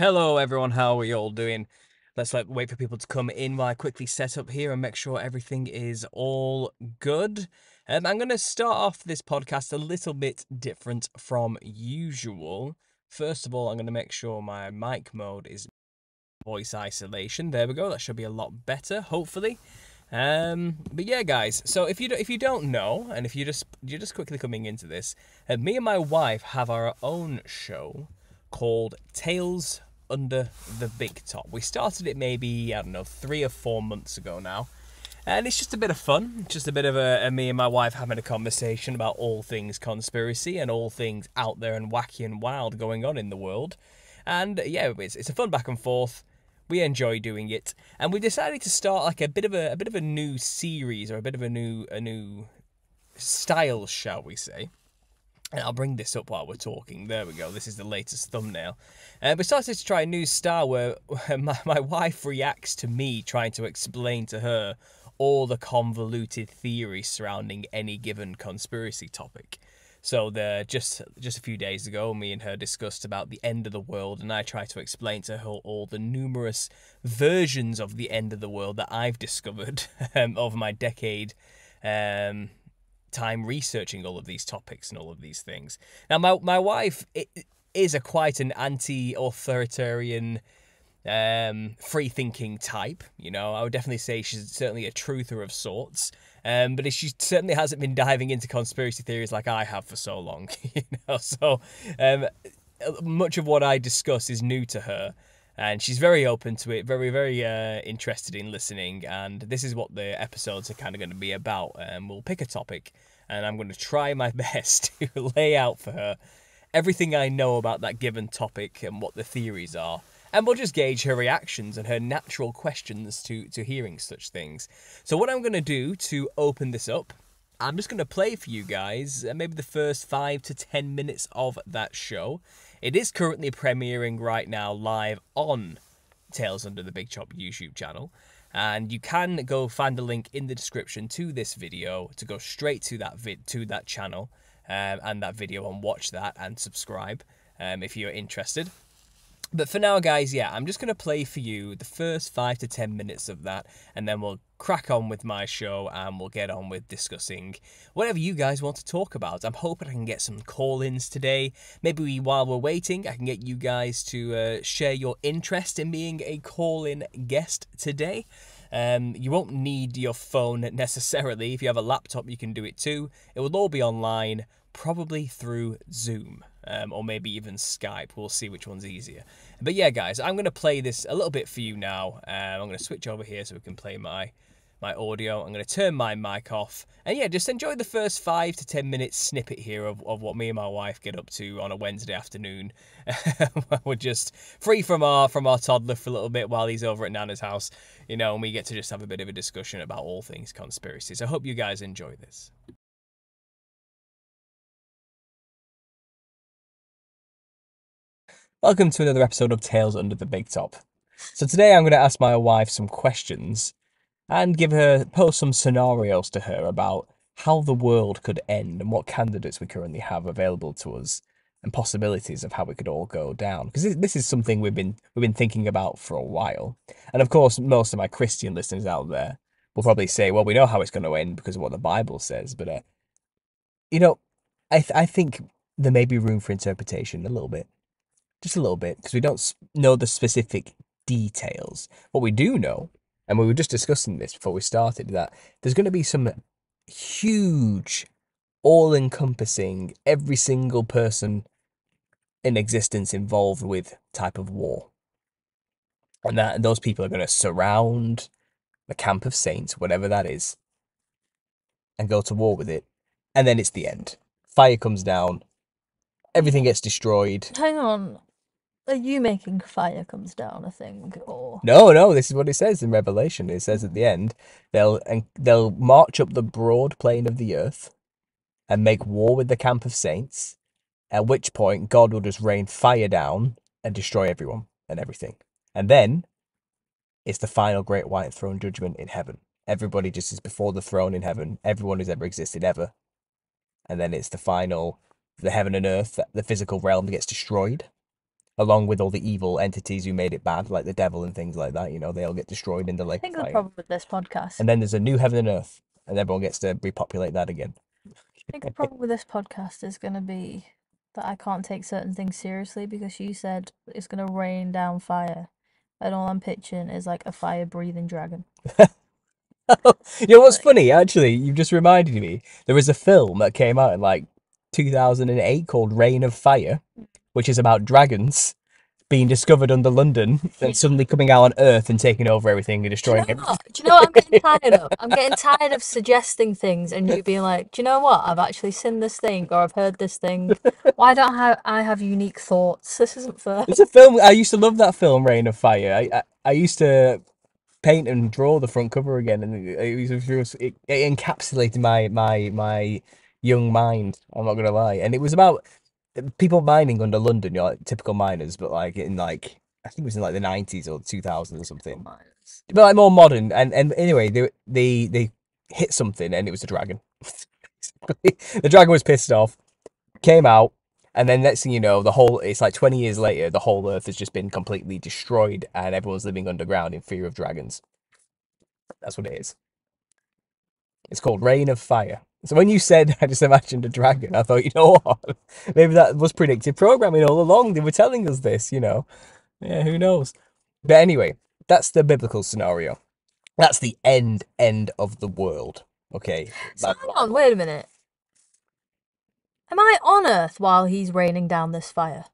Hello, everyone. How are you all doing? Let's like wait for people to come in while I quickly set up here and make sure everything is all good. Um, I'm going to start off this podcast a little bit different from usual. First of all, I'm going to make sure my mic mode is voice isolation. There we go. That should be a lot better, hopefully. Um, but yeah, guys. So if you do, if you don't know, and if you just you're just quickly coming into this, uh, me and my wife have our own show called Tales Under the Big Top. We started it maybe I don't know three or four months ago now, and it's just a bit of fun. Just a bit of a, a me and my wife having a conversation about all things conspiracy and all things out there and wacky and wild going on in the world. And uh, yeah, it's, it's a fun back and forth we enjoy doing it, and we decided to start like a bit of a, a bit of a new series or a bit of a new a new style, shall we say? And I'll bring this up while we're talking. There we go. This is the latest thumbnail. Uh, we started to try a new style where, where my, my wife reacts to me trying to explain to her all the convoluted theories surrounding any given conspiracy topic. So the just just a few days ago, me and her discussed about the end of the world, and I tried to explain to her all the numerous versions of the end of the world that I've discovered um, over my decade um, time researching all of these topics and all of these things. Now, my my wife is a quite an anti-authoritarian um, free thinking type. You know, I would definitely say she's certainly a truther of sorts. Um, but she certainly hasn't been diving into conspiracy theories like I have for so long. You know, so um, much of what I discuss is new to her. And she's very open to it, very, very uh, interested in listening. And this is what the episodes are kind of going to be about. Um, we'll pick a topic, and I'm going to try my best to lay out for her everything I know about that given topic and what the theories are and we'll just gauge her reactions and her natural questions to, to hearing such things. So what I'm going to do to open this up, I'm just going to play for you guys uh, maybe the first five to ten minutes of that show. It is currently premiering right now live on Tales Under the Big Top YouTube channel. And you can go find the link in the description to this video to go straight to that vid to that channel um, and that video and watch that and subscribe um, if you're interested. But for now, guys, yeah, I'm just going to play for you the first five to ten minutes of that, and then we'll crack on with my show and we'll get on with discussing whatever you guys want to talk about. I'm hoping I can get some call ins today. Maybe we, while we're waiting, I can get you guys to uh, share your interest in being a call in guest today. Um, you won't need your phone necessarily. If you have a laptop, you can do it too. It will all be online, probably through Zoom um, or maybe even Skype. We'll see which one's easier. But yeah, guys, I'm going to play this a little bit for you now. Um, I'm going to switch over here so we can play my my audio. I'm going to turn my mic off. And yeah, just enjoy the first five to ten minutes snippet here of, of what me and my wife get up to on a Wednesday afternoon. We're just free from our from our toddler for a little bit while he's over at Nana's house, you know, and we get to just have a bit of a discussion about all things conspiracy. So I hope you guys enjoy this. Welcome to another episode of Tales Under the Big Top. So today I'm going to ask my wife some questions and give her pose some scenarios to her about how the world could end and what candidates we currently have available to us and possibilities of how it could all go down because this is something we've been we've been thinking about for a while. And of course, most of my Christian listeners out there will probably say, "Well, we know how it's going to end because of what the Bible says." But uh, you know, I th- I think there may be room for interpretation a little bit just a little bit, because we don't know the specific details. What we do know, and we were just discussing this before we started, that there's going to be some huge, all encompassing, every single person in existence involved with type of war. And that those people are going to surround the camp of saints, whatever that is, and go to war with it. And then it's the end. Fire comes down, everything gets destroyed. Hang on. Are you making fire comes down a thing, or No, no, this is what it says in Revelation. It says at the end, they'll and they'll march up the broad plain of the earth and make war with the camp of saints, at which point God will just rain fire down and destroy everyone and everything. And then it's the final great white throne judgment in heaven. Everybody just is before the throne in heaven, everyone who's ever existed ever. And then it's the final the heaven and earth, the physical realm gets destroyed along with all the evil entities who made it bad, like the devil and things like that. You know, they all get destroyed in the like I think the fire. problem with this podcast. And then there's a new heaven and earth, and everyone gets to repopulate that again. I think the problem with this podcast is going to be that I can't take certain things seriously because you said it's going to rain down fire. And all I'm pitching is like a fire breathing dragon. you know what's funny? Actually, you've just reminded me. There was a film that came out in like 2008 called Reign of Fire, mm. Which is about dragons being discovered under London and suddenly coming out on Earth and taking over everything and Do you destroying know everything. what? Do you know what I'm getting tired of? I'm getting tired of suggesting things and you being like, do you know what? I've actually seen this thing or I've heard this thing. Why don't I, I have unique thoughts? This isn't fair. It's a film. I used to love that film, Reign of Fire. I, I, I used to paint and draw the front cover again, and it, it, was- it, it encapsulated my my my young mind. I'm not gonna lie, and it was about people mining under London, you're like typical miners, but like in like I think it was in like the 90s or the 2000s or something, but like more modern. And and anyway, they they they hit something, and it was a dragon. the dragon was pissed off, came out. And then next thing you know, the whole it's like 20 years later, the whole earth has just been completely destroyed and everyone's living underground in fear of dragons. That's what it is. It's called Reign of Fire. So when you said I just imagined a dragon, I thought, you know what? Maybe that was predictive programming all along. They were telling us this, you know. Yeah, who knows? But anyway, that's the biblical scenario. That's the end end of the world. Okay. So That- hang on, wait a minute. Am I on Earth while he's raining down this fire?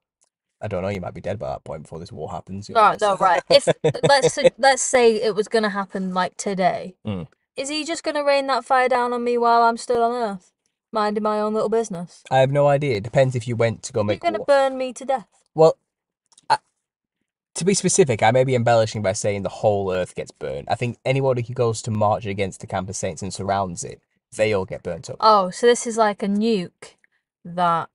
I don't know, you might be dead by that point before this war happens. you know, Right, no, right. If let's say- let's say it was gonna happen like today, Mm. Is he just gonna rain that fire down on me while I'm still on Earth, minding my own little business? I have no idea. It depends if you went to go You're make gonna burn me to death. Well, I, to be specific, I may be embellishing by saying the whole Earth gets burned. I think anybody who goes to march against the camp of saints and surrounds it, they all get burnt up. Oh, so this is like a nuke that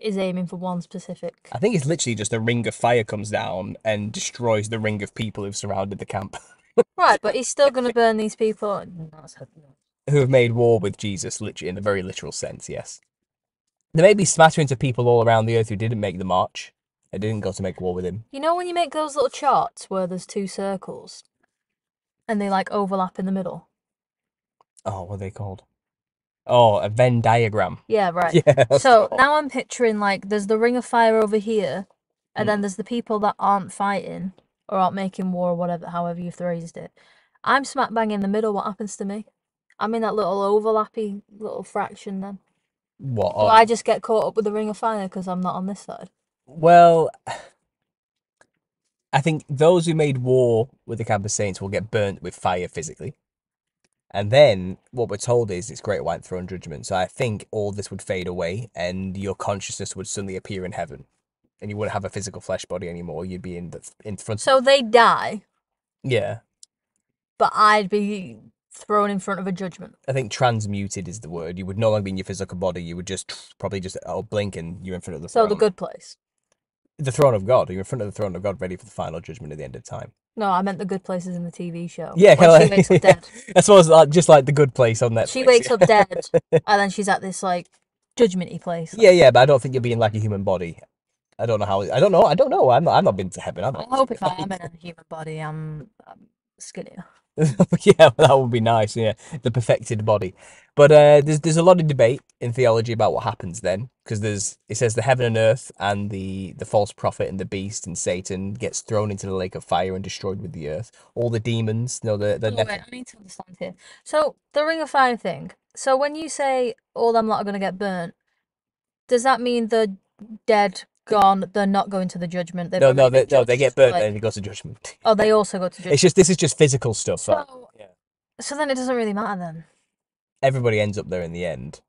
is aiming for one specific. I think it's literally just a ring of fire comes down and destroys the ring of people who've surrounded the camp, Right, but he's still gonna burn these people. That's- who have made war with Jesus, literally in a very literal sense. Yes, there may be smatterings of people all around the Earth who didn't make the march. They didn't go to make war with him. You know when you make those little charts where there's two circles and they like overlap in the middle? Oh, what are they called? Oh, a Venn diagram. Yeah, right. Yeah. So what- now I'm picturing like there's the ring of fire over here, and Mm. then there's the people that aren't fighting or aren't making war or whatever, however you've phrased it. I'm smack bang in the middle. What happens to me? I'm in that little overlappy little fraction then. what? Do oh, uh I just get caught up with the ring of fire because I'm not on this side? Well, I think those who made war with the camp of saints will get burnt with fire physically. And then what we're told is it's great white throne judgment. So I think all this would fade away and your consciousness would suddenly appear in heaven. And you wouldn't have a physical flesh body anymore. You'd be in the in front So they die, Yeah. but I'd be thrown in front of a judgment. I think transmuted is the word. You would no longer be in your physical body. You would just probably just oh, blink and you're in front of the So throne. the good place. the throne of God. You're in front of the throne of God, ready for the final judgment at the end of time. No, I meant the good places in the TV show. Yeah, when kinda she wakes up dead. I suppose like, just like the good place on Netflix. She wakes up dead, and then she's at this like judgmenty place. Yeah, yeah, but I don't think you'll be in like a human body. I don't know how. I don't know. I don't know. I'm not. I've not been to heaven. I'm I hope if I am in a human body, I'm, I'm skinnier. yeah, that would be nice. Yeah, the perfected body. But uh, there's there's a lot of debate in theology about what happens then, because there's it says the heaven and earth and the the false prophet and the beast and Satan gets thrown into the lake of fire and destroyed with the earth. All the demons, no, the the Oh, wait, I need to understand here. So the Ring of Fire thing. So when you say all them lot are gonna get burnt, does that mean the dead gone? They're not going to the judgment. They've no, no, they, no, they get burnt like- and it goes to judgment. Oh, they also go to judgment. It's just this is just physical stuff. So, yeah. so then it doesn't really matter then. everybody ends up there in the end.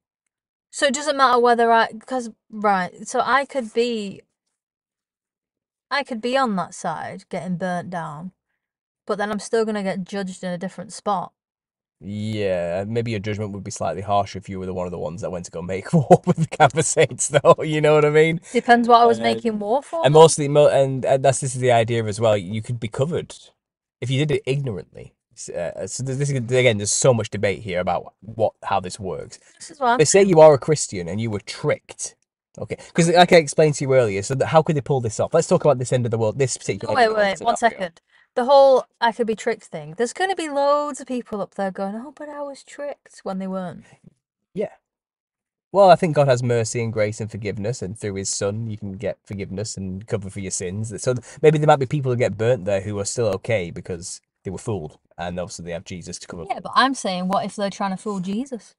So it doesn't matter whether I, because right. So I could be, I could be on that side getting burnt down, but then I'm still gonna get judged in a different spot. Yeah, maybe your judgment would be slightly harsher if you were the one of the ones that went to go make war with the Camp of Saints, though. You know what I mean? Depends what I was Um, making war for. And mostly, mo- and, and that's this is the idea as well. You could be covered if you did it ignorantly. Uh, so this is, again, there's so much debate here about what how this works. This is what But say you are a Christian and you were tricked Okay, because like I explained to you earlier, so that how could they pull this off? Let's talk about this end of the world, this particular. No, wait, end of the world wait, one scenario. second. The whole I could be tricked thing. There's going to be loads of people up there going, "Oh, but I was tricked," when they weren't. Yeah. Well, I think God has mercy and grace and forgiveness, and through His Son, you can get forgiveness and cover for your sins. So maybe there might be people who get burnt there who are still okay because they were fooled, and obviously they have Jesus to cover. Yeah, but I'm saying, what if they're trying to fool Jesus?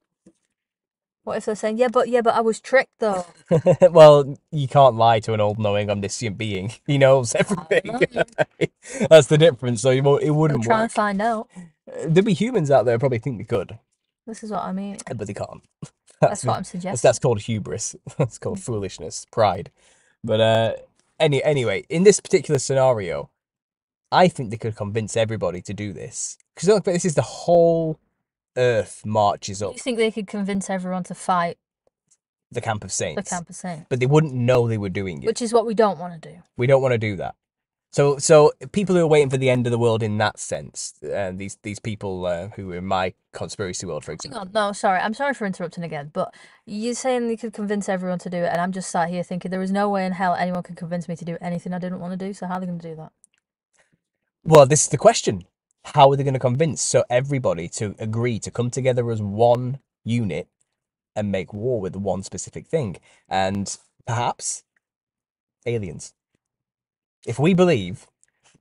What if they're saying, "Yeah, but yeah, but I was tricked though." well, you can't lie to an all knowing, omniscient being. He knows everything. know. That's the difference. So it won't- it I'm wouldn't trying work. to find out. There'd be humans out there probably think they could, This is what I mean. but they can't. That's what I'm suggesting. that's called hubris. That's called foolishness, pride. But uh, any anyway, in this particular scenario, I think they could convince everybody to do this because look, this is the whole Earth marches up Do You think they could convince everyone to fight the camp of Saints? the camp of saints, but they wouldn't know they were doing it. which is what we don't want to do. We don't want to do that. So, so people who are waiting for the end of the world in that sense, and these these people uh, who are in my conspiracy world, for Hang example. on, no, sorry, I'm sorry for interrupting again, but you're saying you could convince everyone to do it, and I'm just sat here thinking there is no way in hell anyone could convince me to do anything I didn't want to do. So how are they going to do that? Well, this is the question. How are they going to convince so everybody to agree to come together as one unit and make war with one specific thing? And perhaps aliens. If we believe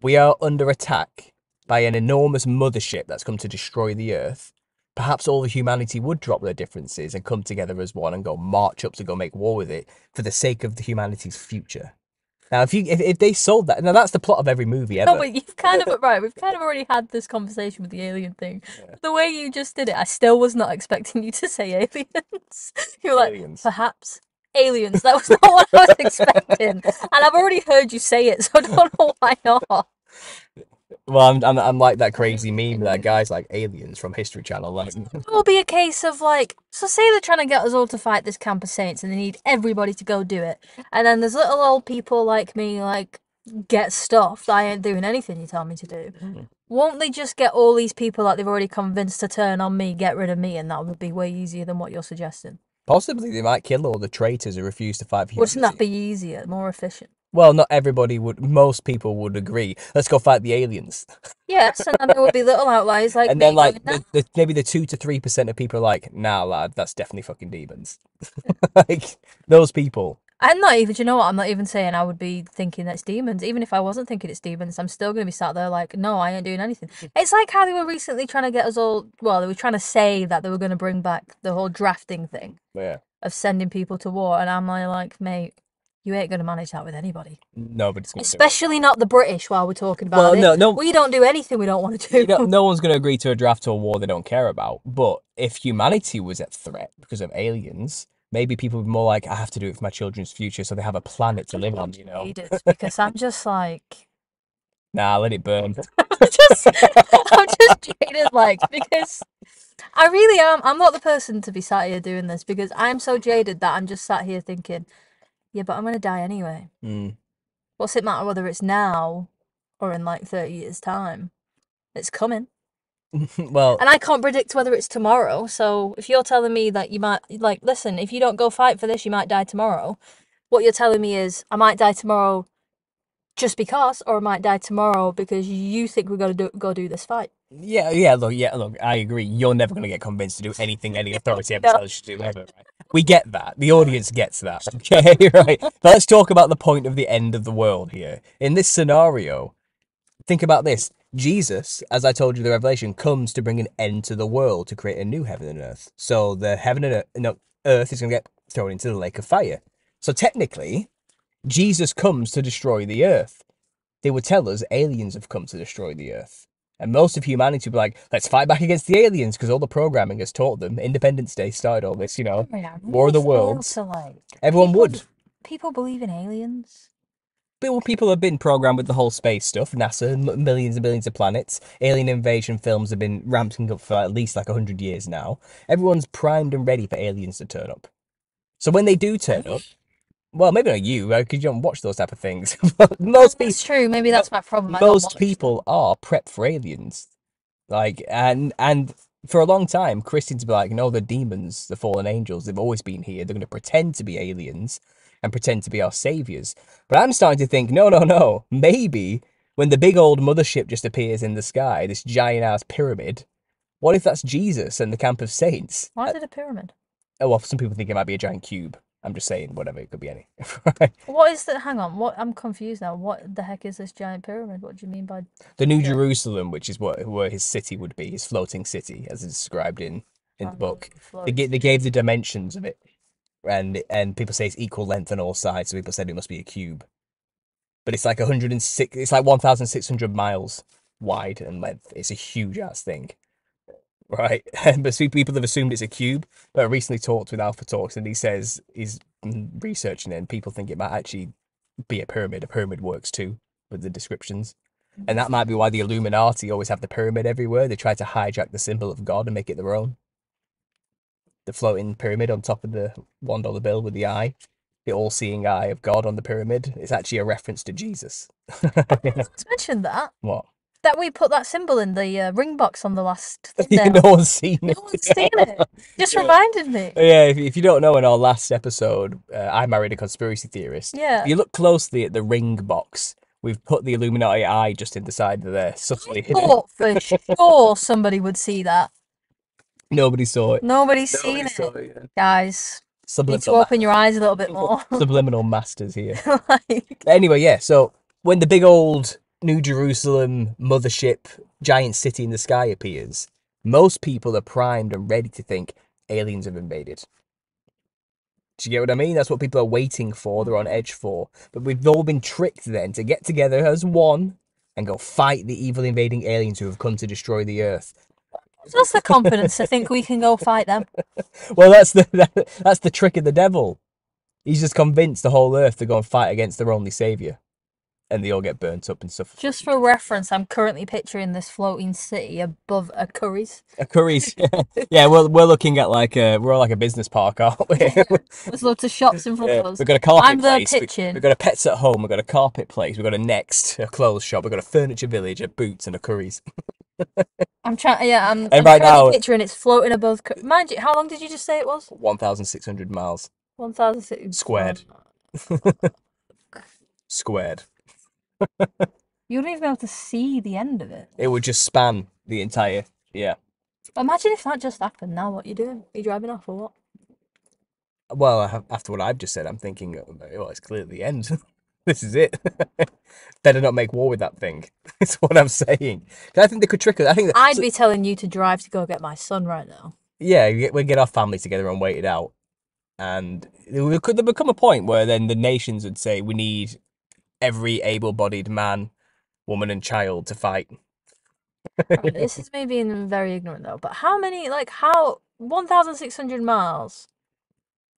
we are under attack by an enormous mothership that's come to destroy the earth, perhaps all of humanity would drop their differences and come together as one and go march up to go make war with it for the sake of the humanity's future. Now, if you if, if they sold that, now that's the plot of every movie ever. No, but you've kind of right. We've kind of already had this conversation with the alien thing. The way you just did it, I still was not expecting you to say aliens. you were like, Aliens. perhaps aliens. That was not what I was expecting, and I've already heard you say it, so I don't know why not. Well, I'm, I'm I'm like that crazy meme that guy's like aliens from History Channel. Like, It will be a case of like, so say they're trying to get us all to fight this camp of saints, and they need everybody to go do it, and then there's little old people like me, like get stuffed. I ain't doing anything you tell me to do. Won't they just get all these people that they've already convinced to turn on me, get rid of me, and that would be way easier than what you're suggesting? possibly they might kill all the traitors who refuse to fight for Wouldn't that be easier, more efficient? Well, not everybody would. Most people would agree. Let's go fight the aliens. Yes, and then there would be little outliers like and then, like, the, the, maybe the two to three percent of people are like, "Nah, lad, that's definitely fucking demons." like those people. I'm not even, do you know what? I'm not even saying I would be thinking that's demons. Even if I wasn't thinking it's demons, I'm still going to be sat there like, no, I ain't doing anything. It's like how they were recently trying to get us all, well, they were trying to say that they were going to bring back the whole drafting thing Yeah, of sending people to war. And I'm like, like mate, you ain't going to manage that with anybody. nobody's gonna. Especially not the British while we're talking about Well, it. no, no. We don't do anything we don't want to do. You know, no one's going to agree to a draft to a war they don't care about. But if humanity was at threat because of aliens, maybe people would be more like, I have to do it for my children's future so they have a planet to live on, you know? Because I'm just like, Nah, let it burn. I'm just, I'm just jaded, like, because I really am. I'm not the person to be sat here doing this because I'm so jaded that I'm just sat here thinking, yeah, but I'm gonna die anyway. Mm. What's it matter whether it's now or in like 30 years' time? It's coming. well, And I can't predict whether it's tomorrow. So if you're telling me that you might, like, listen, if you don't go fight for this, you might die tomorrow. What you're telling me is, I might die tomorrow just because, or I might die tomorrow because you think we're gonna do, go do this fight. yeah, yeah, look, yeah, look, I agree. You're never going to get convinced to do anything any authority ever tells you to do ever, right? We get that. The audience gets that. Okay, right. But let's talk about the point of the end of the world here. In this scenario, think about this. Jesus, as I told you, the Revelation comes to bring an end to the world to create a new heaven and earth. So the heaven and earth, no, earth is going to get thrown into the lake of fire. So technically, Jesus comes to destroy the earth. They would tell us aliens have come to destroy the earth. And most of humanity would be like, let's fight back against the aliens because all the programming has taught them. Independence Day started all this, you know. I War of the Worlds. like, Everyone people would. People believe in aliens. People, people have been programmed with the whole space stuff. NASA, millions and billions of planets. Alien invasion films have been ramping up for at least like 100 years now. Everyone's primed and ready for aliens to turn up. So when they do turn up, well, maybe not you, because you don't watch those type of things. but most people, That's true. Maybe that's my problem. I most people are prepped for aliens like and and for a long time, Christians be like, no, the demons, the fallen angels, they've always been here. They're going to pretend to be aliens and pretend to be our saviors. But I'm starting to think, no, no, no. Maybe when the big old mothership just appears in the sky, this giant ass pyramid, what if that's Jesus and the camp of saints? Why is uh it a pyramid? Oh, well, some people think it might be a giant cube. I'm just saying, whatever, it could be any. What is the? Hang on. What? I'm confused now. What the heck is this giant pyramid? What do you mean by? the New Yeah. Jerusalem, which is what where his city would be, his floating city, as it's described in in the um, book. They, they gave the dimensions of it, and and people say it's equal length on all sides. So people said it must be a cube, but it's like 106. It's like 1,600 miles wide and length. It's a huge ass thing, right? but see, people have assumed it's a cube. But I recently talked with Alpha Talks, and he says he's researching it, and people think it might actually be a pyramid. A pyramid works too with the descriptions. And that might be why the Illuminati always have the pyramid everywhere. They try to hijack the symbol of God and make it their own the floating pyramid on top of the one dollar bill with the eye, the all-seeing eye of God on the pyramid. It's actually a reference to Jesus. Let's mention that what? That we put that symbol in the uh, ring box on the last thing Yeah, there. no one's seen No it. one's seen it. Just Yeah. reminded me. Yeah, if, if you don't know, in our last episode, uh, I married a conspiracy theorist. Yeah. If you look closely at the ring box, we've put the Illuminati eye just in the side of there, subtly hidden. Thought for sure somebody would see that. Nobody saw it. Nobody's seen Nobody it, saw it. yeah. guys. Need to Subliminal, open your eyes a little bit more. subliminal masters here. like, Anyway, yeah, so when the big old New Jerusalem mothership giant city in the sky appears, most people are primed and ready to think aliens have invaded. Do you get what I mean? That's what people are waiting for, they're on edge for. But we've all been tricked then to get together as one and go fight the evil invading aliens who have come to destroy the earth. just the confidence to think we can go fight them. Well, that's the that's the trick of the devil. He's just convinced the whole earth to go and fight against their only savior, and they all get burnt up and stuff. Just for reference, I'm currently picturing this floating city above a Curry's. A Curry's. yeah, we're we're looking at like a we're all like a business park, aren't we? There's lots of shops in front Yeah, of us. We've got a carpet I'm there place. we- pitching. We've got a pets at home. We've got a carpet place. We've got a Next, a clothes shop. We've got a furniture village, a Boots, and a Curry's. I'm trying. Yeah, I'm. And I'm right now- picturing it's floating above. Cur- Mind you, how long did you just say it was? One thousand six hundred miles One thousand six Squared. squared. You wouldn't even be able to see the end of it. It would just span the entire. Yeah. Imagine if that just happened. Now, what you doing? Are you driving off or what? Well, I have- after what I've just said, I'm thinking, oh, well, it's clearly the end. this is it. Better not make war with that thing. That's what I'm saying. I think they could trick us. I think. that- I'd so- be telling you to drive to go get my son right now. yeah, we get, we get our family together and wait it out. And there could there become a point where then the nations would say we need every able-bodied man, woman, and child to fight. Right, this is me being very ignorant though, but how many, like, how 1,600 miles,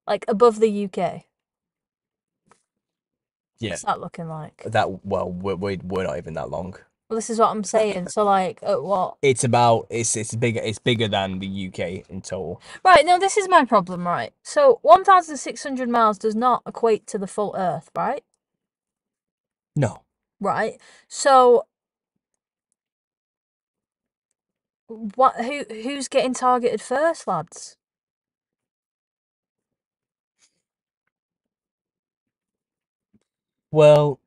like, above the UK? Yeah, What's that looking like? that well, we're we're, not even that long. Well, this is what I'm saying. So, like, at what? It's about it's it's bigger it's bigger than the UK in total. Right, no, this is my problem, right? So, 1,600 miles does not equate to the full Earth, right? No, Right. So, what? Who? Who's getting targeted first, lads? well,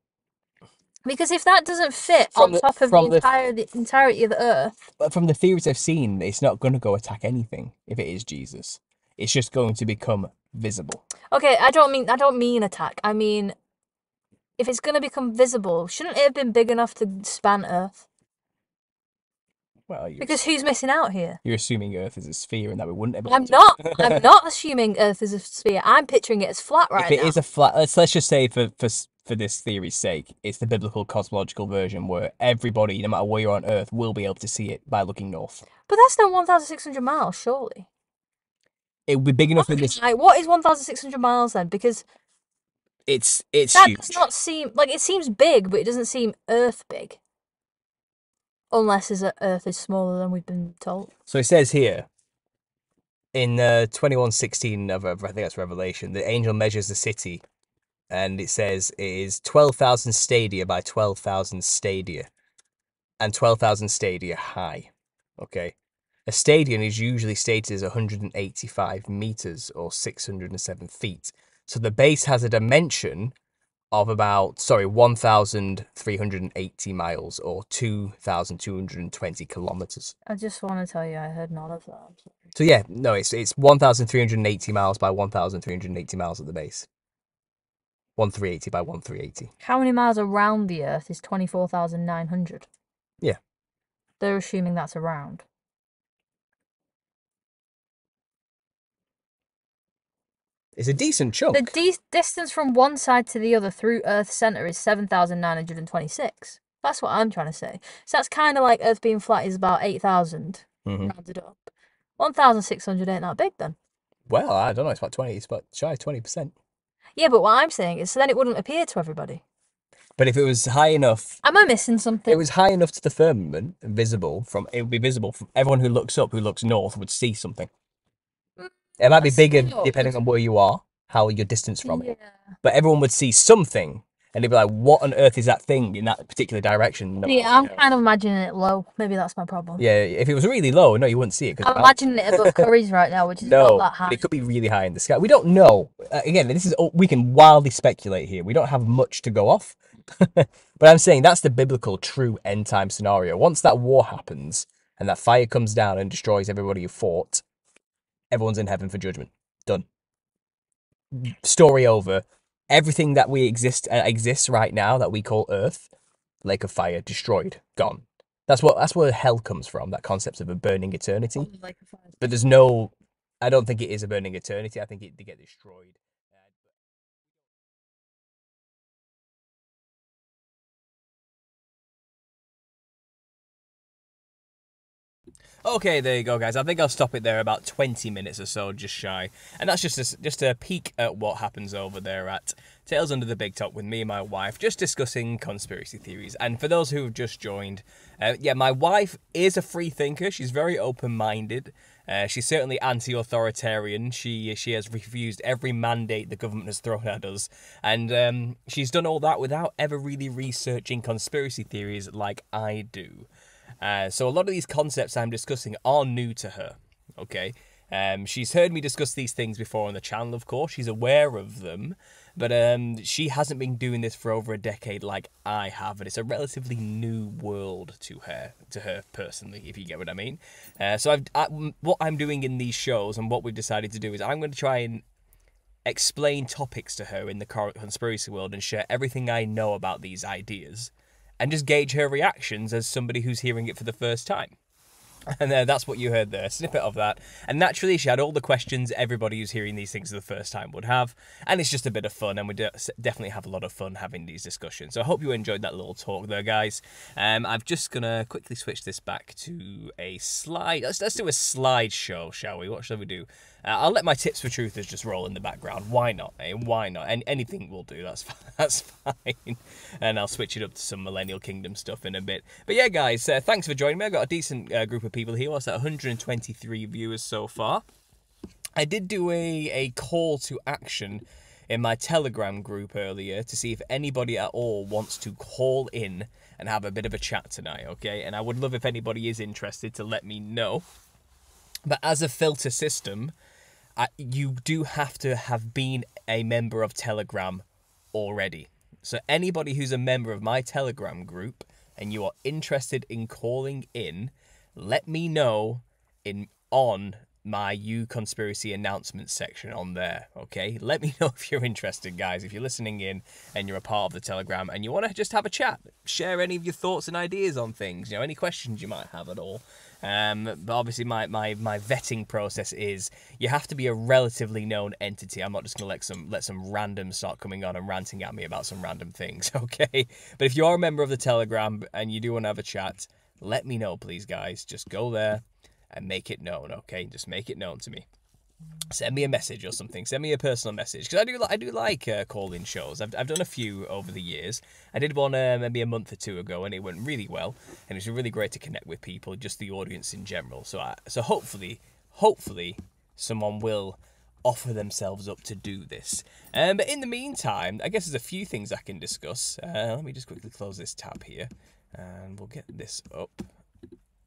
Because if that doesn't fit From on the- top of the from the- entire the entirety of the Earth, but from the theories I've seen, it's not going to go attack anything if it is Jesus. It's just going to become visible. okay, I don't mean I don't mean attack. I mean, if it's going to become visible, shouldn't it have been big enough to span Earth? Well, Because who's missing out here? you're assuming Earth is a sphere and that we wouldn't have. I'm not. I'm not assuming Earth is a sphere. I'm picturing it as flat right if it now. is a flat, let's let's just say for for for this theory's sake, it's the biblical cosmological version where everybody, no matter where you're on Earth, will be able to see it by looking north. But that's not 1,600 miles, surely. It would be big enough in this. Like, what is 1,600 miles then? Because It's it's that huge. does not seem like it seems big, but it doesn't seem Earth big. Unless is Earth is smaller than we've been told. So it says here in uh, 2116 of, of I think that's Revelation, the angel measures the city and it says it is 12,000 stadia by 12,000 stadia and 12,000 stadia high. Okay. A stadium is usually stated as 185 meters or 607 feet. So the base has a dimension of about, sorry, 1,380 miles or 2,220 kilometers. I just want to tell you, I heard none of that. So yeah, no, it's it's 1,380 miles by 1,380 miles at the base. 1,380 by 1,380. How many miles around the Earth is 24,900? Yeah. They're assuming that's around. It's a decent chunk. The di- distance from one side to the other through Earth's center is 7,926. That's what I'm trying to say. So that's kind of like Earth being flat is about 8,000 Mhm. rounded up. 1,600 ain't that big then. Well, I don't know. It's about 20. It's about shy of 20%. Yeah, but what I'm saying is, so then it wouldn't appear to everybody. But if it was high enough, Am I missing something? it was high enough to the firmament, visible from it would be visible from everyone who looks up, who looks north, would see something. It might be bigger depending on where you are, how your distance from it. Yeah. But everyone would see something, and they'd be like, "What on earth is that thing in that particular direction?" No, Yeah, I'm you know. kind of imagining it low. Maybe that's my problem. Yeah, if it was really low, no, you wouldn't see it. I'm imagining it above Curry's right now, which is No, not that high. but it could be really high in the sky. We don't know. Uh, again, this is we can wildly speculate here. We don't have much to go off. but I'm saying that's the biblical true end time scenario. Once that war happens and that fire comes down and destroys everybody who fought, everyone's in heaven for judgment. Done. Story over. Everything that we exist uh, exists right now that we call Earth, lake of fire, destroyed, gone. That's what that's where hell comes from. That concept of a burning eternity but there's no i don't think it is a burning eternity i think it they get destroyed Okay, there you go, guys. I think I'll stop it there about 20 minutes or so, just shy. And that's just a, just a peek at what happens over there at Tales Under the Big Top with me and my wife, just discussing conspiracy theories. And for those who have just joined, uh, yeah, my wife is a free thinker. She's very open minded. Uh, she's certainly anti-authoritarian. She she has refused every mandate the government has thrown at us, and um, she's done all that without ever really researching conspiracy theories like I do. Uh, so a lot of these concepts I'm discussing are new to her. Okay, um, she's heard me discuss these things before on the channel. Of course, she's aware of them, but um, she hasn't been doing this for over a decade like I have, and it's a relatively new world to her, to her personally, if you get what I mean. Uh, so I've, I, what I'm doing in these shows and what we've decided to do is I'm going to try and explain topics to her in the current conspiracy world and share everything I know about these ideas and just gauge her reactions as somebody who's hearing it for the first time. And uh, that's what you heard there, a snippet of that. And naturally, she had all the questions everybody who's hearing these things for the first time would have. And it's just a bit of fun, and we de- definitely have a lot of fun having these discussions. So I hope you enjoyed that little talk there, guys. Um, I'm just going to quickly switch this back to a slide. Let's, let's do a slideshow, shall we? What shall we do? Uh, I'll let my tips for truthers just roll in the background. Why not? Eh? Why not? And anything will do. That's fine. That's fine. And I'll switch it up to some Millennial Kingdom stuff in a bit. But yeah, guys, uh, thanks for joining me. I've got a decent uh, group of people here. What's that? 123 viewers so far. I did do a, a call to action in my Telegram group earlier to see if anybody at all wants to call in and have a bit of a chat tonight, okay? And I would love if anybody is interested to let me know. But as a filter system, You do have to have been a member of Telegram already. So anybody who's a member of my Telegram group and you are interested in calling in, let me know in on my U conspiracy announcements section on there. Okay, let me know if you're interested, guys. If you're listening in and you're a part of the Telegram and you want to just have a chat, share any of your thoughts and ideas on things. You know, any questions you might have at all. Um, but obviously, my, my, my vetting process is you have to be a relatively known entity. I'm not just gonna let some let some random start coming on and ranting at me about some random things, okay? But if you are a member of the Telegram and you do want to have a chat, let me know, please, guys. Just go there and make it known, okay? Just make it known to me. Send me a message or something. Send me a personal message because I do I do like uh, call-in shows. I've I've done a few over the years. I did one uh, maybe a month or two ago, and it went really well. And it's really great to connect with people, just the audience in general. So I, so hopefully, hopefully, someone will offer themselves up to do this. Um, but in the meantime, I guess there's a few things I can discuss. Uh, let me just quickly close this tab here, and we'll get this up.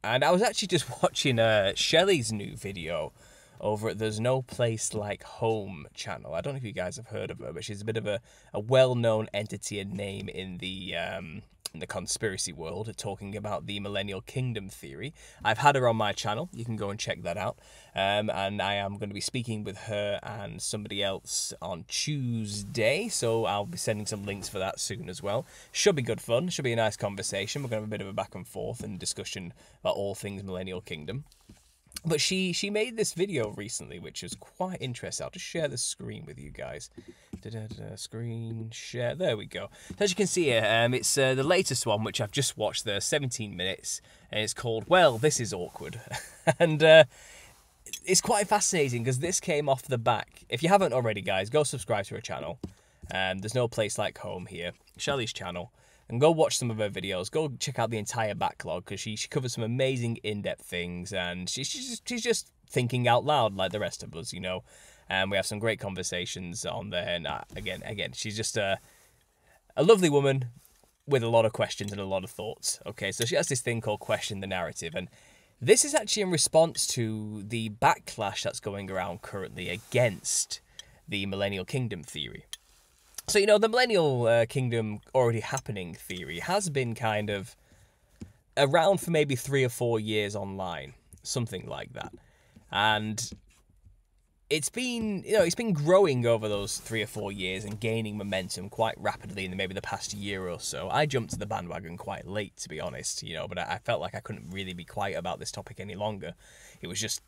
And I was actually just watching uh, Shelley's new video over at There's No Place Like Home channel. I don't know if you guys have heard of her, but she's a bit of a, a well known entity and name in the um, in the conspiracy world, talking about the Millennial Kingdom theory. I've had her on my channel. You can go and check that out. Um, and I am going to be speaking with her and somebody else on Tuesday, so I'll be sending some links for that soon as well. Should be good fun. Should be a nice conversation. We're going to have a bit of a back and forth and discussion about all things Millennial Kingdom. But she she made this video recently, which is quite interesting. I'll just share the screen with you guys. Da-da-da, screen share. There we go. As you can see here, um, it's uh, the latest one, which I've just watched. The 17 minutes, and it's called "Well, This Is Awkward," and uh, it's quite fascinating because this came off the back. If you haven't already, guys, go subscribe to her channel. Um, there's no place like home here. Shelley's channel and go watch some of her videos. Go check out the entire backlog because she, she covers some amazing in-depth things and she's, she's, just, she's just thinking out loud like the rest of us, you know. And we have some great conversations on there. And uh, again, again, she's just a, a lovely woman with a lot of questions and a lot of thoughts. Okay, so she has this thing called Question the Narrative. And this is actually in response to the backlash that's going around currently against the Millennial Kingdom theory. So, you know, the Millennial uh, Kingdom already happening theory has been kind of around for maybe three or four years online, something like that. And it's been, you know, it's been growing over those three or four years and gaining momentum quite rapidly in maybe the past year or so. I jumped to the bandwagon quite late, to be honest, you know, but I felt like I couldn't really be quiet about this topic any longer. It was just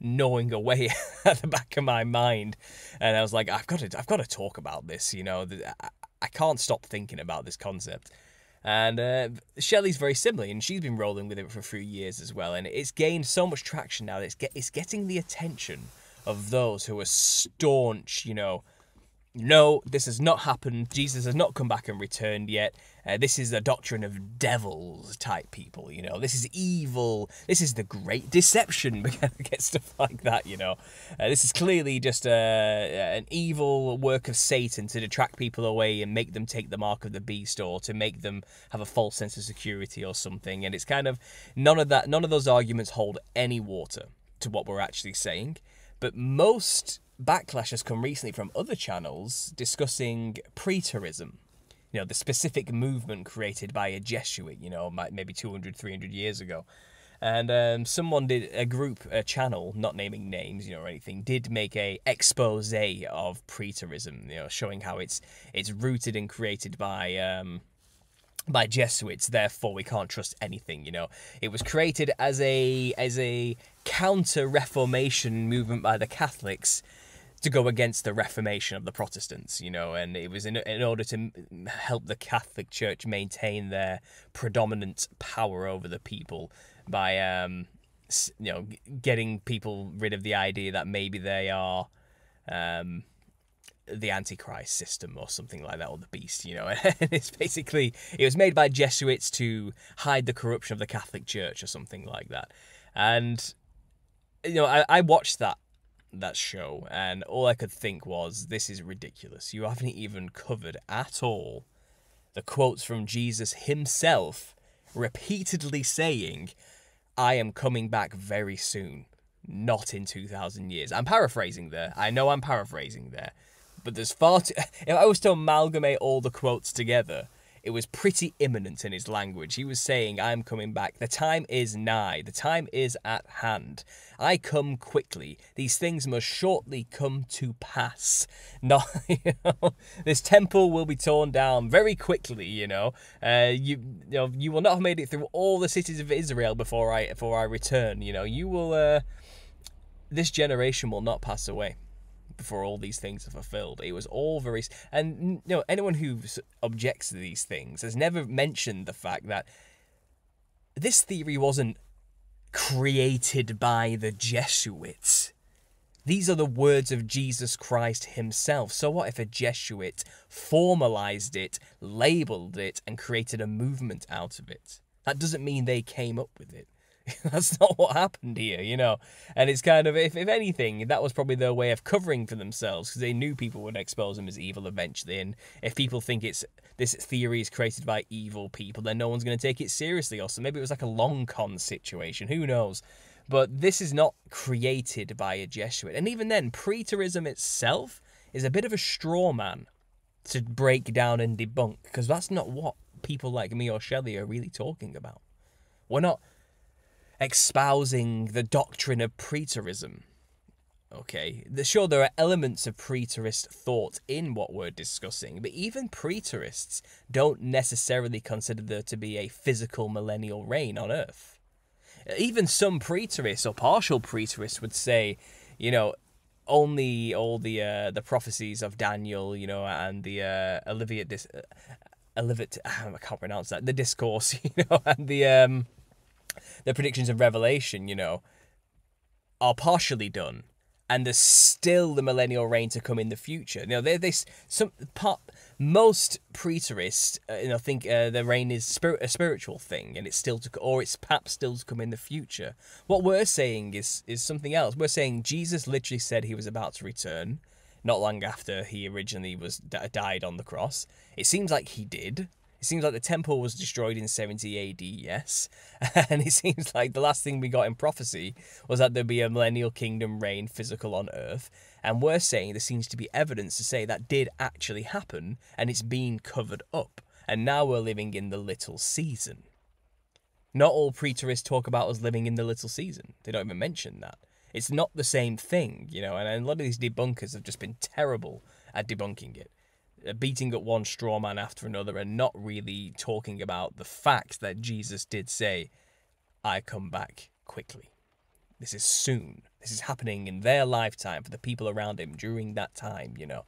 gnawing away at the back of my mind, and I was like, I've got to, I've got to talk about this. You know, I can't stop thinking about this concept. And uh, Shelley's very similar, and she's been rolling with it for a few years as well. And it's gained so much traction now that it's, get, it's getting the attention of those who are staunch, you know, no, this has not happened. Jesus has not come back and returned yet. Uh, this is a doctrine of devils type people, you know. This is evil. This is the great deception. We get stuff like that, you know. Uh, this is clearly just a, uh, an evil work of Satan to detract people away and make them take the mark of the beast or to make them have a false sense of security or something. And it's kind of none of that. None of those arguments hold any water to what we're actually saying. But most backlash has come recently from other channels discussing preterism. You know, the specific movement created by a Jesuit, you know, maybe 200, 300 years ago. And um, someone did, a group, a channel, not naming names, you know, or anything, did make a expose of preterism, you know, showing how it's it's rooted and created by um, by Jesuits, therefore we can't trust anything, you know. It was created as a as a counter reformation movement by the Catholics to go against the Reformation of the Protestants, you know, and it was in, in order to help the Catholic Church maintain their predominant power over the people by, um, you know, getting people rid of the idea that maybe they are um, the Antichrist system or something like that, or the beast, you know. And it's basically, it was made by Jesuits to hide the corruption of the Catholic Church or something like that. And, you know, I, I watched that that show, and all I could think was, this is ridiculous. You haven't even covered at all the quotes from Jesus himself repeatedly saying, I am coming back very soon, not in 2,000 years. I'm paraphrasing there. I know I'm paraphrasing there. But there's far too. If I was to amalgamate all the quotes together, it was pretty imminent in his language. He was saying, I'm coming back. The time is nigh. The time is at hand. I come quickly. These things must shortly come to pass. Not, you know, this temple will be torn down very quickly, you know. Uh, you, you know, you will not have made it through all the cities of Israel before I, before I return, you know. You will, uh, this generation will not pass away before all these things are fulfilled. It was all very and you know anyone who objects to these things has never mentioned the fact that this theory wasn't created by the Jesuits. These are the words of Jesus Christ himself. So what if a Jesuit formalized it, labeled it, and created a movement out of it? That doesn't mean they came up with it. That's not what happened here, you know. And it's kind of, if, if anything, that was probably their way of covering for themselves because they knew people would expose them as evil eventually. And if people think it's this theory is created by evil people, then no one's going to take it seriously. Or so maybe it was like a long con situation. Who knows? But this is not created by a Jesuit. And even then, preterism itself is a bit of a straw man to break down and debunk because that's not what people like me or Shelley are really talking about. We're not espousing the doctrine of preterism. Okay, sure, there are elements of preterist thought in what we're discussing, but even preterists don't necessarily consider there to be a physical millennial reign on Earth. Even some preterists or partial preterists would say, you know, only all the uh, the prophecies of Daniel, you know, and the uh, Olivia dis- uh, Olivia, I can't pronounce that, the discourse, you know, and the um, the predictions of Revelation, you know, are partially done, and there's still the millennial reign to come in the future. You know, they they some part most preterists, uh, you know, think uh, the reign is spirit, a spiritual thing, and it's still to or it's perhaps still to come in the future. What we're saying is is something else. We're saying Jesus literally said he was about to return, not long after he originally was died on the cross. It seems like he did. It seems like the temple was destroyed in 70 AD, yes. And it seems like the last thing we got in prophecy was that there'd be a millennial kingdom reign physical on earth. And we're saying there seems to be evidence to say that did actually happen and it's been covered up. And now we're living in the little season. Not all preterists talk about us living in the little season. They don't even mention that. It's not the same thing, you know, and a lot of these debunkers have just been terrible at debunking it. Uh, beating up one straw man after another and not really talking about the fact that Jesus did say, I come back quickly. This is soon. This is happening in their lifetime for the people around him during that time, you know.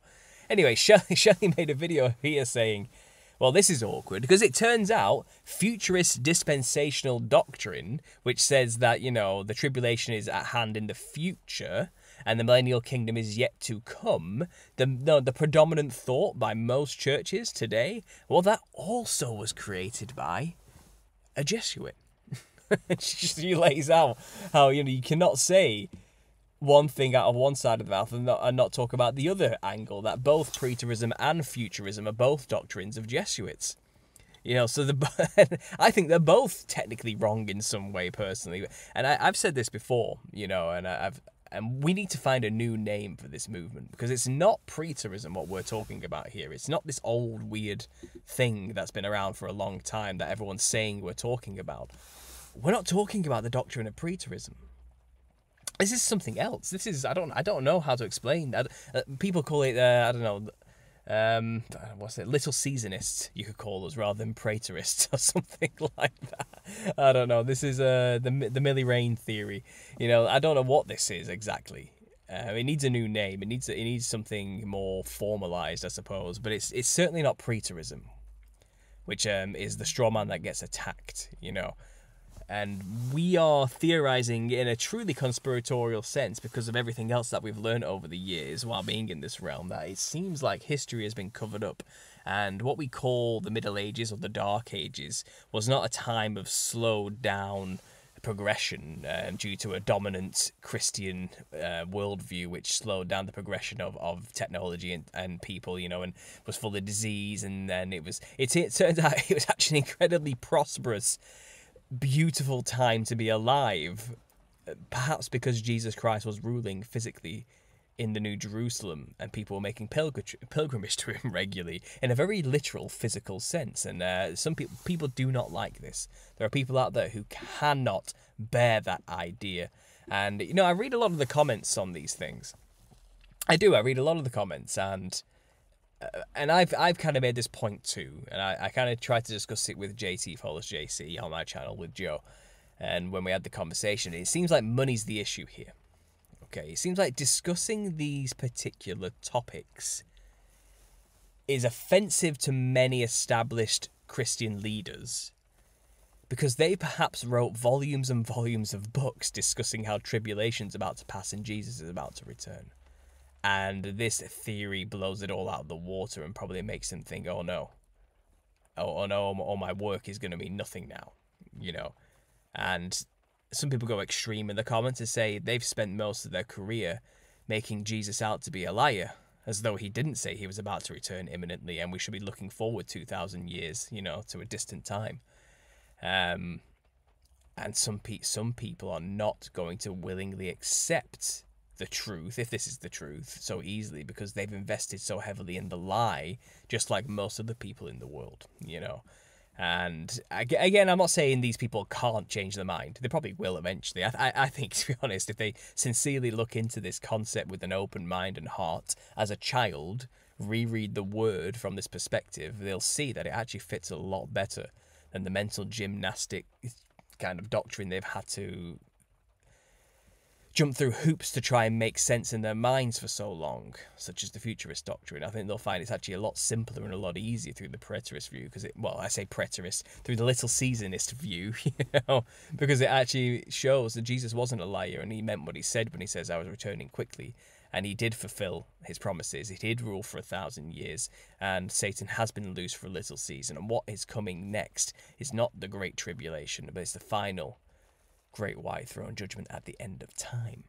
Anyway, Shelley, Shelley made a video here saying, well, this is awkward because it turns out futurist dispensational doctrine, which says that, you know, the tribulation is at hand in the future, and the millennial kingdom is yet to come, the, the, the predominant thought by most churches today, well, that also was created by a Jesuit. she lays out how you know you cannot say one thing out of one side of the mouth and not, and not talk about the other angle that both preterism and futurism are both doctrines of Jesuits. You know, so the I think they're both technically wrong in some way personally, and I, have said this before, you know, and I, I've and we need to find a new name for this movement because it's not preterism what we're talking about here. It's not this old weird thing that's been around for a long time that everyone's saying we're talking about. We're not talking about the doctrine of preterism. This is something else. This is I don't I don't know how to explain. that. uh, people call it uh, I don't know um, what's it? Little seasonists, you could call us, rather than preterists or something like that. I don't know. This is uh, the the Millie Rain theory. You know, I don't know what this is exactly. Uh, it needs a new name. It needs it needs something more formalized, I suppose. But it's it's certainly not preterism, which um, is the straw man that gets attacked. You know, and we are theorizing in a truly conspiratorial sense because of everything else that we've learned over the years while being in this realm that it seems like history has been covered up and what we call the middle ages or the dark ages was not a time of slowed down progression um, due to a dominant Christian uh, worldview, which slowed down the progression of, of technology and, and people, you know, and was full of disease. And then it was, it, it turns out it was actually incredibly prosperous beautiful time to be alive, perhaps because Jesus Christ was ruling physically in the New Jerusalem and people were making pilgrimage to him regularly in a very literal physical sense. And uh, some people people do not like this. There are people out there who cannot bear that idea. And you know, I read a lot of the comments on these things. I do. I read a lot of the comments, and uh, Uh, and I've I've kind of made this point too, and I, I kind of tried to discuss it with JT follows JC on my channel with Joe, and when we had the conversation, it seems like money's the issue here. Okay, it seems like discussing these particular topics is offensive to many established Christian leaders because they perhaps wrote volumes and volumes of books discussing how tribulation's about to pass and Jesus is about to return and this theory blows it all out of the water and probably makes him think, oh no, oh, oh no, all my work is going to be nothing now, you know, and some people go extreme in the comments and say they've spent most of their career making Jesus out to be a liar, as though he didn't say he was about to return imminently and we should be looking forward 2,000 years, you know, to a distant time. Um, and some pe- some people are not going to willingly accept the truth, if this is the truth, so easily because they've invested so heavily in the lie, just like most of the people in the world, you know. And again, I'm not saying these people can't change their mind. They probably will eventually. I, I, think, to be honest, if they sincerely look into this concept with an open mind and heart as a child, reread the word from this perspective, they'll see that it actually fits a lot better than the mental gymnastic kind of doctrine they've had to jump through hoops to try and make sense in their minds for so long, such as the futurist doctrine. I think they'll find it's actually a lot simpler and a lot easier through the preterist view, because it, well, I say preterist, through the little seasonist view, you know, because it actually shows that Jesus wasn't a liar and he meant what he said when he says, I was returning quickly. And he did fulfill his promises. He did rule for a thousand years, and Satan has been loose for a little season. And what is coming next is not the great tribulation, but it's the final great white throne judgment at the end of time.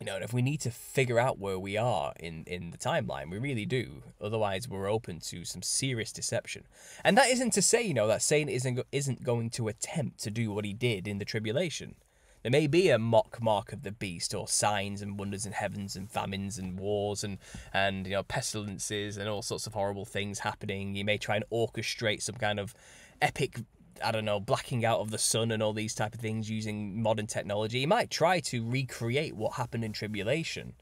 You know, and if we need to figure out where we are in, in the timeline, we really do. Otherwise, we're open to some serious deception. And that isn't to say, you know, that Satan isn't isn't going to attempt to do what he did in the tribulation. There may be a mock mark of the beast, or signs and wonders in heavens, and famines and wars, and and you know pestilences and all sorts of horrible things happening. He may try and orchestrate some kind of epic I don't know, blacking out of the sun and all these type of things using modern technology. He might try to recreate what happened in tribulation.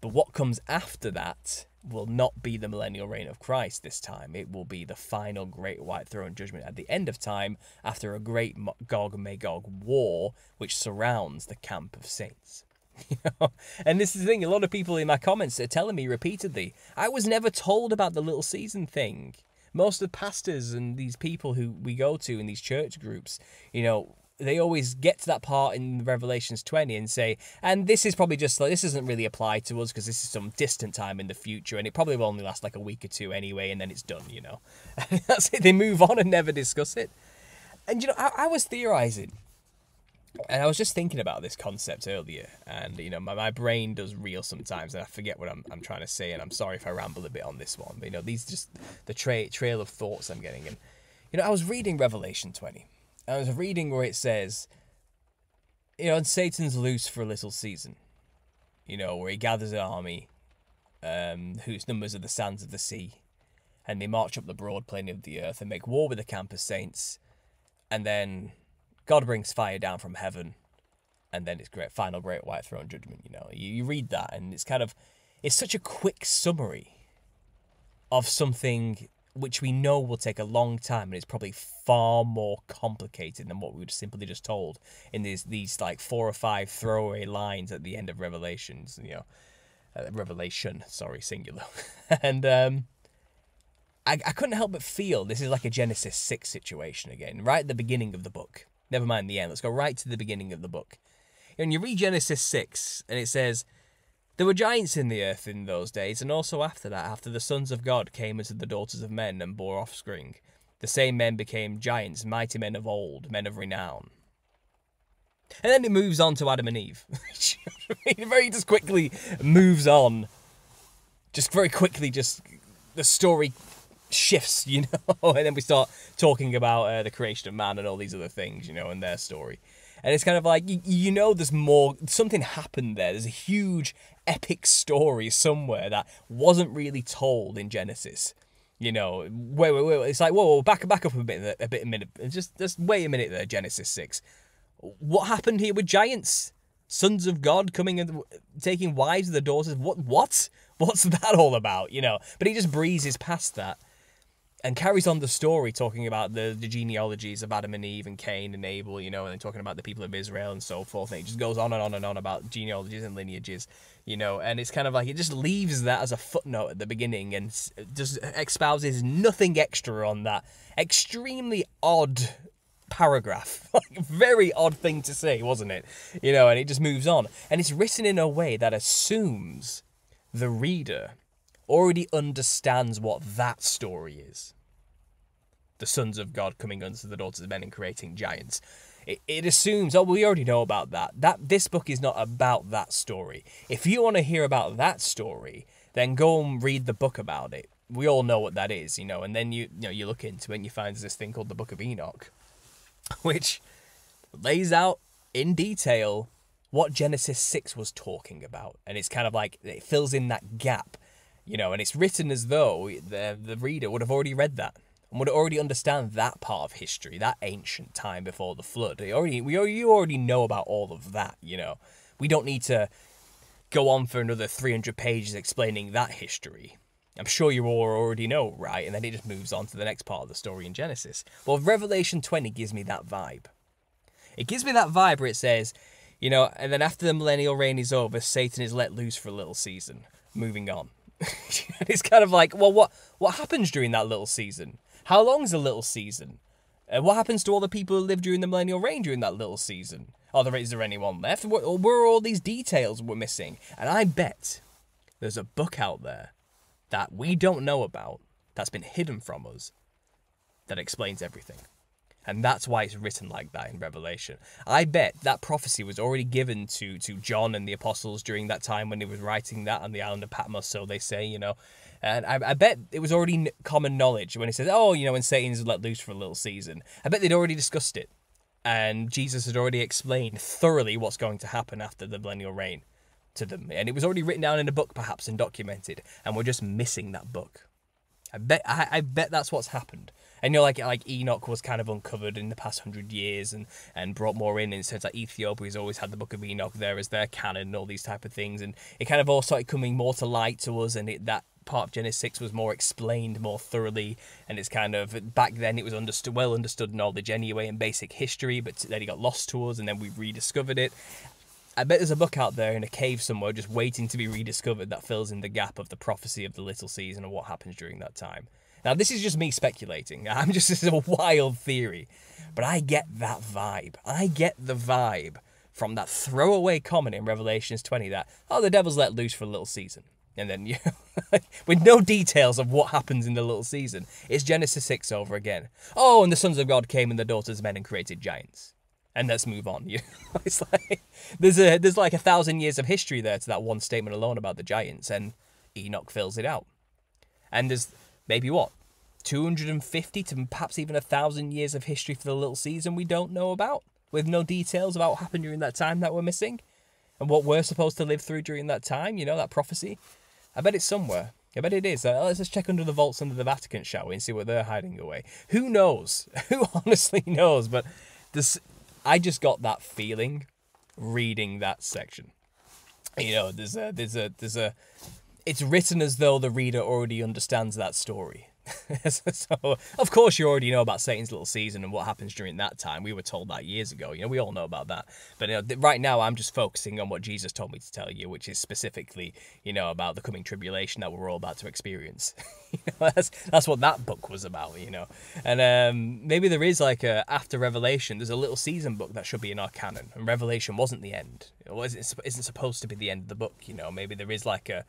But what comes after that will not be the millennial reign of Christ this time. It will be the final great white throne judgment at the end of time after a great Gog Magog war which surrounds the camp of saints. and this is the thing, a lot of people in my comments are telling me repeatedly, I was never told about the little season thing most of the pastors and these people who we go to in these church groups, you know, they always get to that part in Revelations 20 and say, and this is probably just like, this doesn't really apply to us because this is some distant time in the future and it probably will only last like a week or two anyway and then it's done, you know. That's it. They move on and never discuss it. And, you know, I, I was theorizing and I was just thinking about this concept earlier, and you know, my, my brain does reel sometimes, and I forget what I'm, I'm trying to say, and I'm sorry if I ramble a bit on this one, but you know, these just the tra- trail of thoughts I'm getting, and you know, I was reading Revelation 20, I was reading where it says, you know, and Satan's loose for a little season, you know, where he gathers an army, um, whose numbers are the sands of the sea, and they march up the broad plain of the earth and make war with the camp of saints, and then God brings fire down from heaven, and then it's great final great white throne judgment. You know, you, you read that, and it's kind of it's such a quick summary of something which we know will take a long time and it's probably far more complicated than what we were simply just told in these these like four or five throwaway lines at the end of Revelations, you know, uh, Revelation, sorry, singular, and um, I I couldn't help but feel this is like a Genesis six situation again, right at the beginning of the book. Never mind the end. Let's go right to the beginning of the book. And you read Genesis 6, and it says, There were giants in the earth in those days, and also after that, after the sons of God came into the daughters of men and bore offspring. The same men became giants, mighty men of old, men of renown. And then it moves on to Adam and Eve. it very just quickly moves on. Just very quickly, just the story shifts, you know, and then we start talking about uh, the creation of man and all these other things, you know, and their story. And it's kind of like, you, you know, there's more, something happened there. There's a huge epic story somewhere that wasn't really told in Genesis. You know, wait, wait, wait. It's like, whoa, whoa back, back up a bit, a bit, a minute. Just, just wait a minute there, Genesis 6. What happened here with giants? Sons of God coming and taking wives of the daughters? What, what? What's that all about? You know, but he just breezes past that and carries on the story talking about the, the genealogies of Adam and Eve and Cain and Abel, you know, and then talking about the people of Israel and so forth. And it just goes on and on and on about genealogies and lineages, you know, and it's kind of like it just leaves that as a footnote at the beginning and just espouses nothing extra on that extremely odd paragraph. like very odd thing to say, wasn't it? You know, and it just moves on. And it's written in a way that assumes the reader already understands what that story is. The sons of God coming unto the daughters of men and creating giants. It, it assumes, oh, we already know about that. That this book is not about that story. If you want to hear about that story, then go and read the book about it. We all know what that is, you know. And then you, you know, you look into it and you find this thing called the Book of Enoch, which lays out in detail what Genesis 6 was talking about. And it's kind of like it fills in that gap, you know, and it's written as though the, the reader would have already read that and would already understand that part of history, that ancient time before the flood. We already, we, you already know about all of that, you know. We don't need to go on for another 300 pages explaining that history. I'm sure you all already know, right? And then it just moves on to the next part of the story in Genesis. Well, Revelation 20 gives me that vibe. It gives me that vibe where it says, you know, and then after the millennial reign is over, Satan is let loose for a little season. Moving on. it's kind of like, well, what what happens during that little season? How long's a little season? Uh, what happens to all the people who lived during the millennial reign during that little season? Are there, is there anyone left? Where, are all these details we're missing? And I bet there's a book out there that we don't know about that's been hidden from us that explains everything. And that's why it's written like that in Revelation. I bet that prophecy was already given to, to John and the apostles during that time when he was writing that on the island of Patmos, so they say, you know. And I, I bet it was already common knowledge when he says, oh, you know, when Satan's let loose for a little season. I bet they'd already discussed it. And Jesus had already explained thoroughly what's going to happen after the millennial reign to them. And it was already written down in a book, perhaps, and documented. And we're just missing that book. I bet I, I bet that's what's happened. And you know, like like Enoch was kind of uncovered in the past hundred years and and brought more in. And since like Ethiopia has always had the Book of Enoch there as their canon and all these type of things, and it kind of all started coming more to light to us, and it, that part of Genesis 6 was more explained more thoroughly and it's kind of back then it was understood well understood knowledge anyway in basic history but then it got lost to us and then we rediscovered it I bet there's a book out there in a cave somewhere just waiting to be rediscovered that fills in the gap of the prophecy of the little season and what happens during that time. Now, this is just me speculating. I'm just, this is a wild theory. But I get that vibe. I get the vibe from that throwaway comment in Revelations 20 that, oh, the devil's let loose for a little season. And then, you with no details of what happens in the little season, it's Genesis 6 over again. Oh, and the sons of God came and the daughters of men and created giants. And let's move on. You know, it's like there's a there's like a thousand years of history there to that one statement alone about the giants, and Enoch fills it out. And there's maybe what 250 to perhaps even a thousand years of history for the little season we don't know about with no details about what happened during that time that we're missing and what we're supposed to live through during that time you know that prophecy? I bet it's somewhere. I bet it is. Uh, let's just check under the vaults under the vatican shall we and see what they're hiding away. Who knows? Who honestly knows? But this i just got that feeling reading that section. You know there's a there's a there's a it's written as though the reader already understands that story. so, of course, you already know about Satan's little season and what happens during that time. We were told that years ago. You know, we all know about that. But you know, right now, I'm just focusing on what Jesus told me to tell you, which is specifically, you know, about the coming tribulation that we're all about to experience. you know, that's that's what that book was about. You know, and um, maybe there is like a after Revelation, there's a little season book that should be in our canon, and Revelation wasn't the end. It wasn't, isn't supposed to be the end of the book. You know, maybe there is like a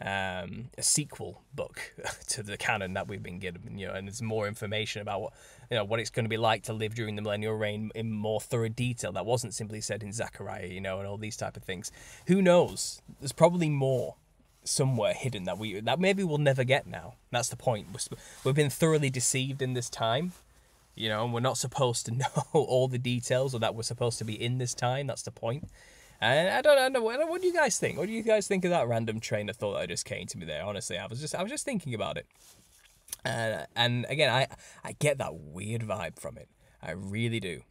um, a sequel book to the canon that we've been given, you know, and there's more information about what you know what it's going to be like to live during the millennial reign in more thorough detail. That wasn't simply said in Zechariah, you know, and all these type of things. Who knows? There's probably more somewhere hidden that we that maybe we'll never get now. That's the point. We've been thoroughly deceived in this time. You know, and we're not supposed to know all the details, or that we're supposed to be in this time. That's the point. And I don't, I don't know. What do you guys think? What do you guys think of that random train of thought that just came to me there? Honestly, I was just, I was just thinking about it. Uh, and again, I, I get that weird vibe from it. I really do.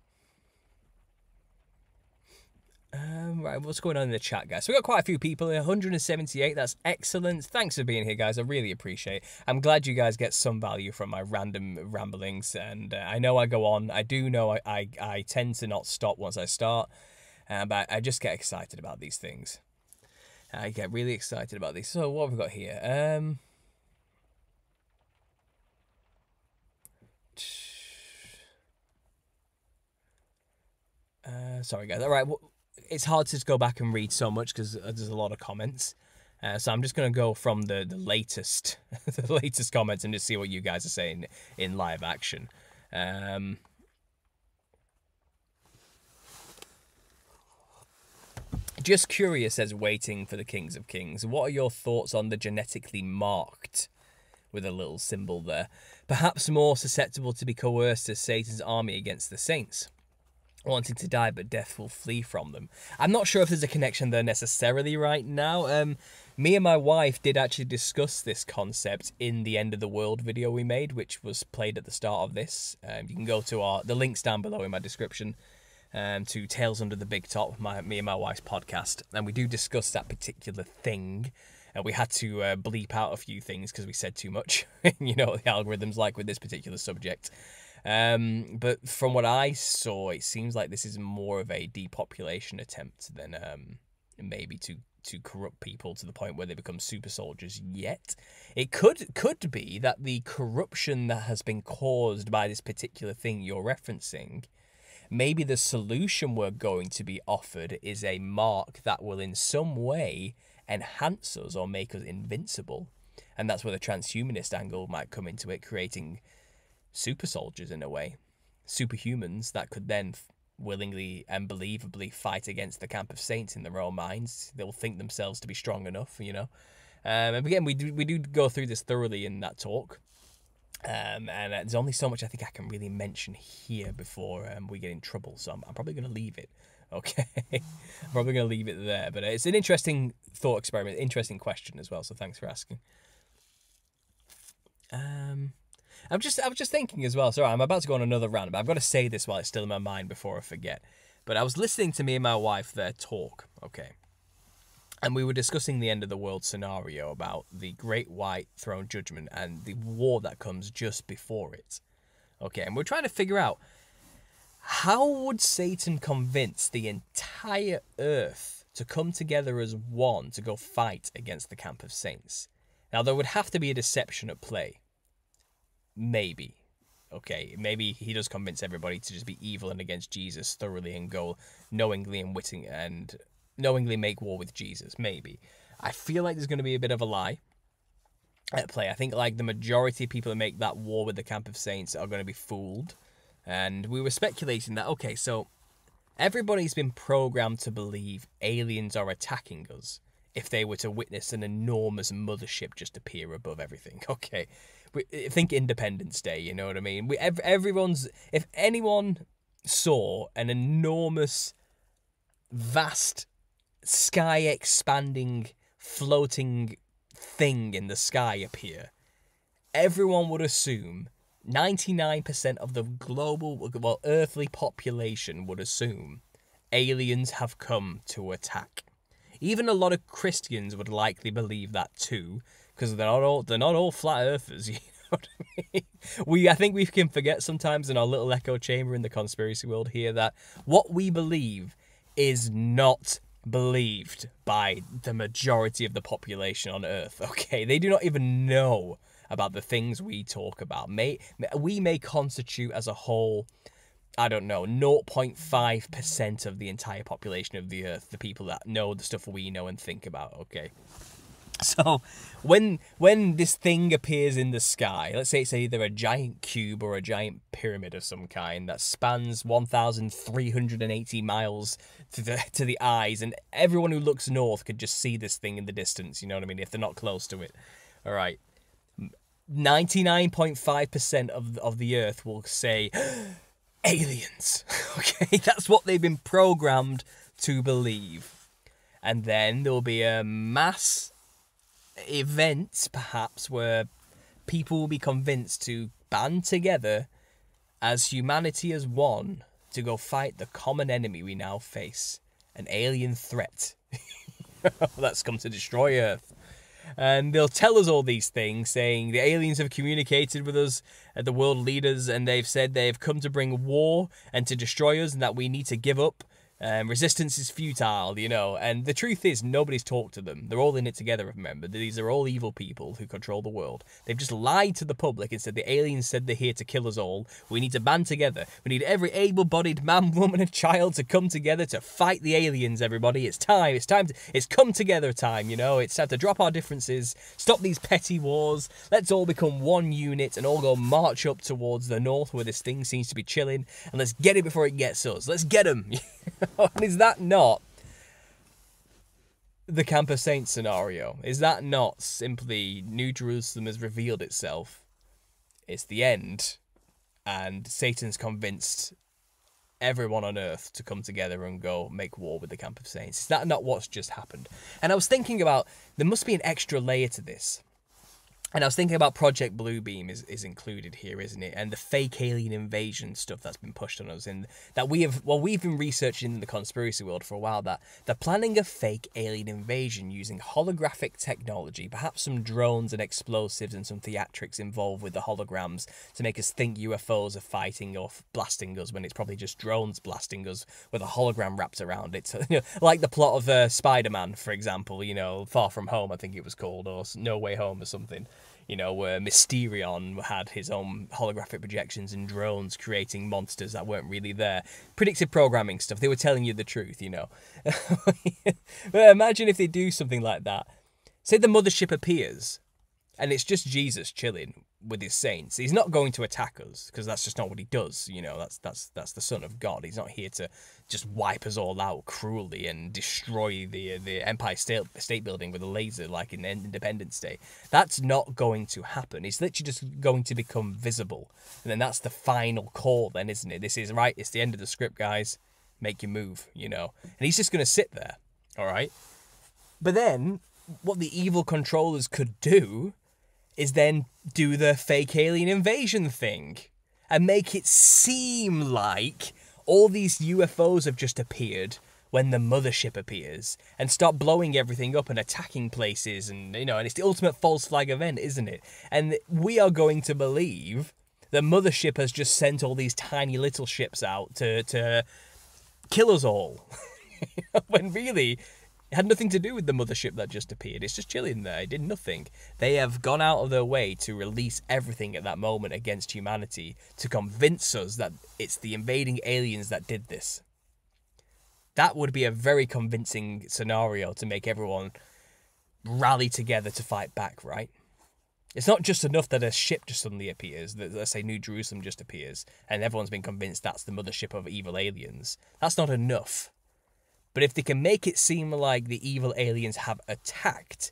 Um, right, what's going on in the chat, guys? So we got quite a few people 178. That's excellent. Thanks for being here, guys. I really appreciate. It. I'm glad you guys get some value from my random ramblings, and uh, I know I go on. I do know I, I I tend to not stop once I start. Uh, but I just get excited about these things. I get really excited about these. So what have we got here? Um, uh, sorry, guys. All right, well, it's hard to go back and read so much because uh, there's a lot of comments. Uh, so I'm just going to go from the, the latest the latest comments and just see what you guys are saying in live action. Um, Just curious as waiting for the Kings of Kings. What are your thoughts on the genetically marked? With a little symbol there. Perhaps more susceptible to be coerced as Satan's army against the saints wanting to die, but death will flee from them. I'm not sure if there's a connection there necessarily right now. Um, me and my wife did actually discuss this concept in the end of the world video we made, which was played at the start of this. Um, you can go to our the links down below in my description. Um, to Tales Under the Big Top, my me and my wife's podcast, and we do discuss that particular thing. And we had to uh, bleep out a few things because we said too much. you know what the algorithms like with this particular subject. Um, but from what I saw, it seems like this is more of a depopulation attempt than um, maybe to to corrupt people to the point where they become super soldiers yet. It could could be that the corruption that has been caused by this particular thing you're referencing, maybe the solution we're going to be offered is a mark that will in some way enhance us or make us invincible. And that's where the transhumanist angle might come into it, creating super soldiers in a way, superhumans that could then willingly and believably fight against the camp of saints in their own minds. They'll think themselves to be strong enough, you know. Um, and again, we do we do go through this thoroughly in that talk. Um, and there's only so much I think I can really mention here before um, we get in trouble. So I'm, I'm probably going to leave it. Okay, I'm probably going to leave it there. But it's an interesting thought experiment, interesting question as well. So thanks for asking. Um, I'm just I was just thinking as well. Sorry, I'm about to go on another rant, but I've got to say this while it's still in my mind before I forget. But I was listening to me and my wife there talk, okay, and we were discussing the end of the world scenario about the Great White Throne Judgment and the war that comes just before it. Okay, and we're trying to figure out how would Satan convince the entire earth to come together as one to go fight against the camp of saints? Now, there would have to be a deception at play. Maybe. Okay, maybe he does convince everybody to just be evil and against Jesus thoroughly and go knowingly and witting and knowingly make war with Jesus. Maybe. I feel like there's going to be a bit of a lie at play. I think like the majority of people that make that war with the camp of saints are going to be fooled. And we were speculating that okay, so everybody's been programmed to believe aliens are attacking us if they were to witness an enormous mothership just appear above everything. Okay, we, think Independence Day. You know what I mean? We everyone's if anyone saw an enormous, vast, sky expanding, floating thing in the sky appear, everyone would assume. 99% of the global, well, earthly population would assume aliens have come to attack. Even a lot of Christians would likely believe that too, because they're not all they're not all flat earthers. You know what I mean? We I think we can forget sometimes in our little echo chamber in the conspiracy world here that what we believe is not believed by the majority of the population on Earth. Okay, they do not even know about the things we talk about. May we may constitute as a whole. I don't know, 0.5% of the entire population of the earth, the people that know the stuff we know and think about, okay? So when when this thing appears in the sky, let's say it's either a giant cube or a giant pyramid of some kind that spans 1,380 miles to the to the eyes, and everyone who looks north could just see this thing in the distance. You know what I mean? If they're not close to it, all right. 99.5% of of the Earth will say aliens. okay, that's what they've been programmed to believe. And then there'll be a mass events, perhaps, where people will be convinced to band together as humanity as one to go fight the common enemy we now face an alien threat that's come to destroy Earth. And they'll tell us all these things, saying the aliens have communicated with us, uh, the world leaders, and they've said they've come to bring war and to destroy us, and that we need to give up um, resistance is futile, you know, and the truth is, nobody's talked to them. They're all in it together, remember. These are all evil people who control the world. They've just lied to the public and said the aliens said they're here to kill us all. We need to band together. We need every able bodied man, woman, and child to come together to fight the aliens, everybody. It's time. It's time. To, it's come together time, you know. It's time to drop our differences, stop these petty wars. Let's all become one unit and all go march up towards the north where this thing seems to be chilling, and let's get it before it gets us. Let's get them. and is that not the Camp of Saints scenario? Is that not simply New Jerusalem has revealed itself? It's the end, and Satan's convinced everyone on earth to come together and go make war with the Camp of Saints. Is that not what's just happened? And I was thinking about there must be an extra layer to this. And I was thinking about Project Bluebeam is, is included here, isn't it? And the fake alien invasion stuff that's been pushed on us, and that we have well, we've been researching in the conspiracy world for a while that they're planning a fake alien invasion using holographic technology, perhaps some drones and explosives and some theatrics involved with the holograms to make us think UFOs are fighting or blasting us when it's probably just drones blasting us with a hologram wrapped around it. So, you know, like the plot of uh, Spider-Man, for example. You know, Far From Home, I think it was called, or No Way Home, or something you know, where Mysterion had his own holographic projections and drones creating monsters that weren't really there. Predictive programming stuff. They were telling you the truth, you know. but imagine if they do something like that. Say the mothership appears and it's just Jesus chilling with his saints. He's not going to attack us because that's just not what he does. You know, that's that's that's the Son of God. He's not here to just wipe us all out cruelly and destroy the the Empire State State Building with a laser like in Independence Day. That's not going to happen. He's literally just going to become visible, and then that's the final call. Then, isn't it? This is right. It's the end of the script, guys. Make your move. You know, and he's just going to sit there. All right. But then, what the evil controllers could do is then do the fake alien invasion thing and make it seem like all these UFOs have just appeared when the mothership appears and start blowing everything up and attacking places and you know and it's the ultimate false flag event isn't it? And we are going to believe the mothership has just sent all these tiny little ships out to to kill us all. When really it had nothing to do with the mothership that just appeared. It's just chilling there. It did nothing. They have gone out of their way to release everything at that moment against humanity to convince us that it's the invading aliens that did this. That would be a very convincing scenario to make everyone rally together to fight back, right? It's not just enough that a ship just suddenly appears, that let's say New Jerusalem just appears, and everyone's been convinced that's the mothership of evil aliens. That's not enough. But if they can make it seem like the evil aliens have attacked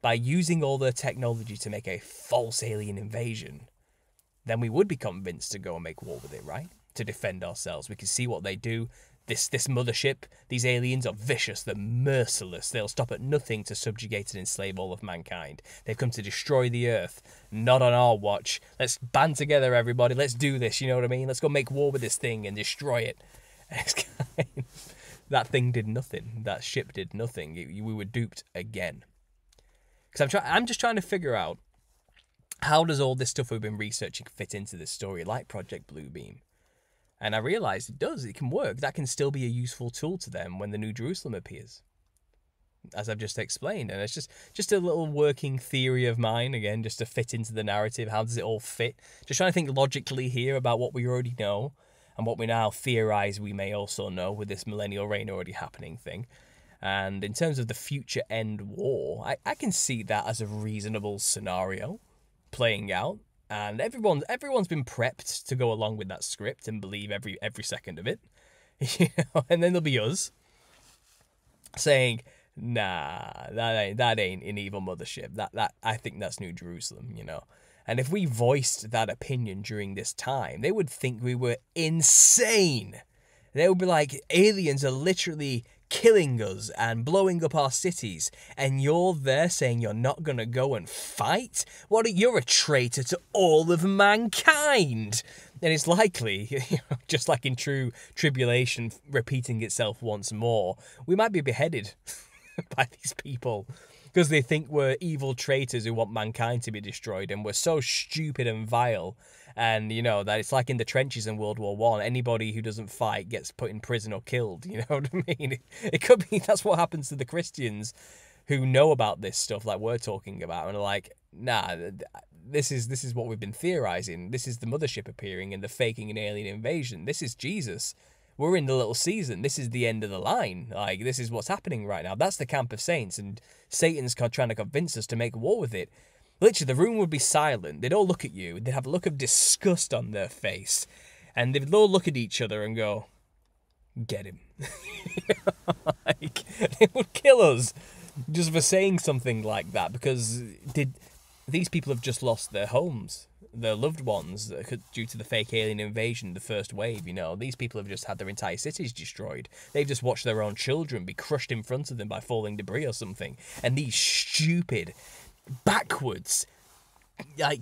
by using all their technology to make a false alien invasion, then we would be convinced to go and make war with it, right? To defend ourselves. We can see what they do. This this mothership, these aliens are vicious, they're merciless. They'll stop at nothing to subjugate and enslave all of mankind. They've come to destroy the earth. Not on our watch. Let's band together, everybody. Let's do this. You know what I mean? Let's go make war with this thing and destroy it. That thing did nothing. That ship did nothing. It, we were duped again. Because I'm trying. I'm just trying to figure out how does all this stuff we've been researching fit into this story, like Project Bluebeam. And I realized it does. It can work. That can still be a useful tool to them when the New Jerusalem appears, as I've just explained. And it's just just a little working theory of mine again, just to fit into the narrative. How does it all fit? Just trying to think logically here about what we already know and what we now theorize we may also know with this millennial reign already happening thing. And in terms of the future end war, I, I can see that as a reasonable scenario playing out. And everyone everyone's been prepped to go along with that script and believe every every second of it. You know? And then there'll be us saying, nah, that ain't that ain't an evil mothership. That that I think that's New Jerusalem, you know. And if we voiced that opinion during this time, they would think we were insane. They would be like, aliens are literally killing us and blowing up our cities, and you're there saying you're not going to go and fight? What? You're a traitor to all of mankind. And it's likely, just like in true tribulation repeating itself once more, we might be beheaded by these people because they think we're evil traitors who want mankind to be destroyed, and we're so stupid and vile. And you know that it's like in the trenches in World War One. Anybody who doesn't fight gets put in prison or killed. You know what I mean? It could be that's what happens to the Christians who know about this stuff, like we're talking about, and are like, nah, this is this is what we've been theorizing. This is the mothership appearing and the faking an alien invasion. This is Jesus we're in the little season. This is the end of the line. Like, this is what's happening right now. That's the camp of saints, and Satan's trying to convince us to make war with it. Literally, the room would be silent. They'd all look at you. They'd have a look of disgust on their face. And they'd all look at each other and go, Get him. like, it would kill us. just for saying something like that because did these people have just lost their homes their loved ones due to the fake alien invasion the first wave you know these people have just had their entire cities destroyed. They've just watched their own children be crushed in front of them by falling debris or something. And these stupid backwards like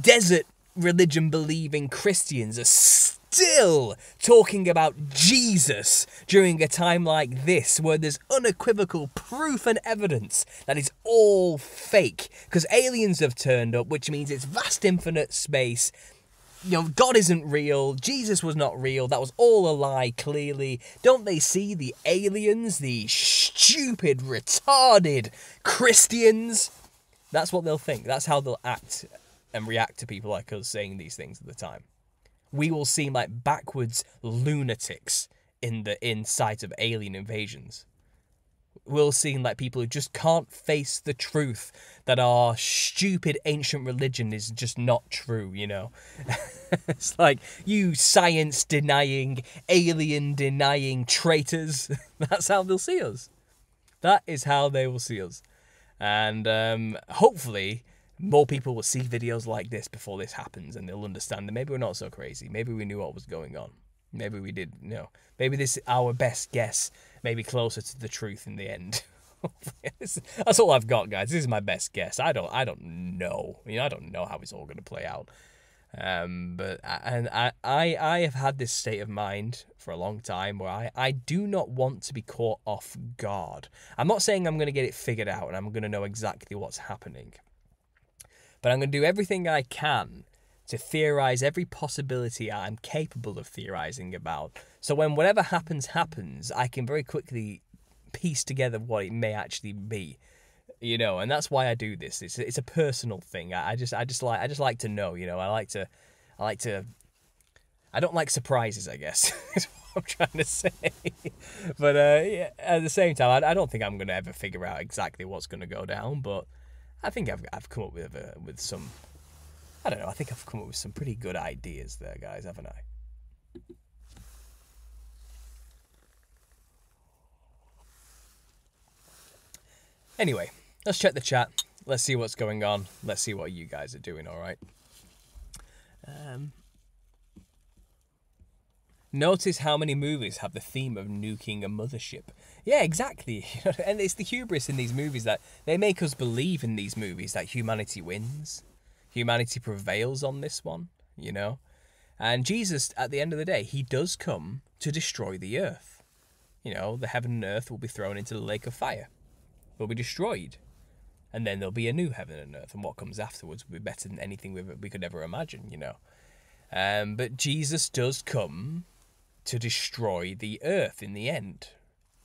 desert religion believing Christians are still talking about Jesus during a time like this where there's unequivocal proof and evidence that it's all fake because aliens have turned up, which means it's vast infinite space. You know, God isn't real, Jesus was not real, that was all a lie, clearly. Don't they see the aliens, the stupid, retarded Christians? That's what they'll think. That's how they'll act and react to people like us saying these things at the time. We will seem like backwards lunatics in the in sight of alien invasions. We'll seem like people who just can't face the truth that our stupid ancient religion is just not true, you know? it's like, you science denying, alien denying traitors. That's how they'll see us. That is how they will see us. And um, hopefully, more people will see videos like this before this happens and they'll understand that maybe we're not so crazy. Maybe we knew what was going on. Maybe we did, you know, maybe this is our best guess may be closer to the truth in the end. That's all I've got, guys. This is my best guess. I don't, I don't know. You know, I don't know how it's all going to play out. Um, but and I, I, I have had this state of mind for a long time where I, I do not want to be caught off guard. I'm not saying I'm going to get it figured out and I'm going to know exactly what's happening. But I'm going to do everything I can to theorize every possibility I'm capable of theorizing about. So when whatever happens happens, I can very quickly piece together what it may actually be. You know, and that's why I do this. It's it's a personal thing. I, I just I just like I just like to know. You know, I like to I like to. I don't like surprises. I guess is what I'm trying to say. but uh, yeah, at the same time, I, I don't think I'm gonna ever figure out exactly what's gonna go down. But I think I've I've come up with a, with some. I don't know. I think I've come up with some pretty good ideas there, guys, haven't I? Anyway, let's check the chat. Let's see what's going on. Let's see what you guys are doing. All right. Um, notice how many movies have the theme of nuking a mothership. Yeah, exactly. and it's the hubris in these movies that they make us believe in these movies that humanity wins, humanity prevails on this one, you know? And Jesus, at the end of the day, he does come to destroy the earth. You know, the heaven and earth will be thrown into the lake of fire, will be destroyed. And then there'll be a new heaven and earth, and what comes afterwards will be better than anything we, we could ever imagine, you know? Um, but Jesus does come to destroy the earth in the end,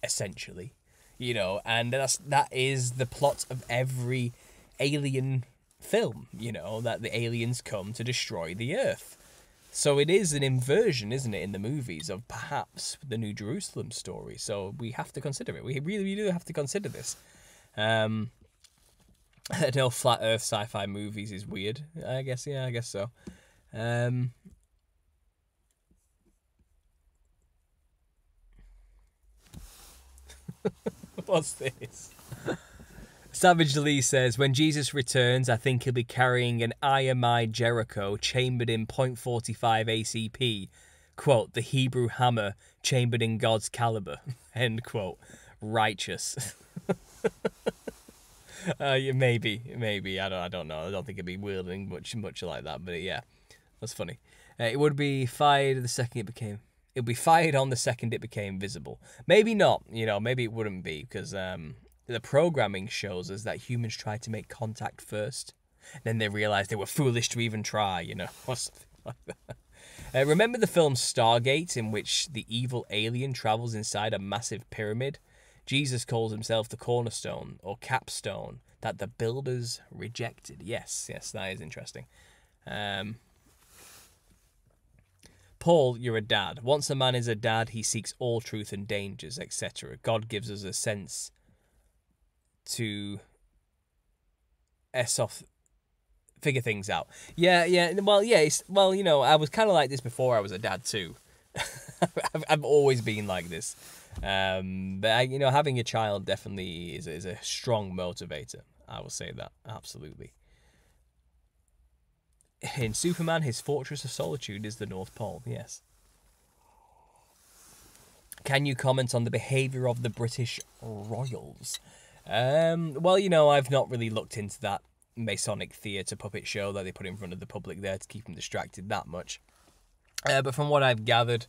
essentially, you know, and that's that is the plot of every alien film, you know, that the aliens come to destroy the Earth. So it is an inversion, isn't it, in the movies of perhaps the New Jerusalem story. So we have to consider it. We really, really do have to consider this. Um, know flat Earth sci-fi movies is weird. I guess, yeah, I guess so. Um, What's this? Savage Lee says, when Jesus returns, I think he'll be carrying an IMI Jericho chambered in .45 ACP. Quote, the Hebrew hammer chambered in God's caliber. End quote. Righteous. uh, yeah, maybe, maybe. I don't, I don't know. I don't think it'd be wielding much, much like that. But yeah, that's funny. Uh, it would be fired the second it became it would be fired on the second it became visible. Maybe not, you know, maybe it wouldn't be because um, the programming shows us that humans tried to make contact first. Then they realized they were foolish to even try, you know, or something like that. Uh, remember the film Stargate, in which the evil alien travels inside a massive pyramid? Jesus calls himself the cornerstone or capstone that the builders rejected. Yes, yes, that is interesting. Um, Paul, you're a dad. Once a man is a dad, he seeks all truth and dangers, etc. God gives us a sense to s off figure things out. Yeah, yeah. Well, yeah. well, you know, I was kind of like this before I was a dad too. I've, I've always been like this. Um, but I, you know, having a child definitely is is a strong motivator. I will say that absolutely. In Superman, his fortress of solitude is the North Pole. Yes. Can you comment on the behaviour of the British royals? Um, well, you know, I've not really looked into that Masonic theatre puppet show that they put in front of the public there to keep them distracted that much. Uh, but from what I've gathered,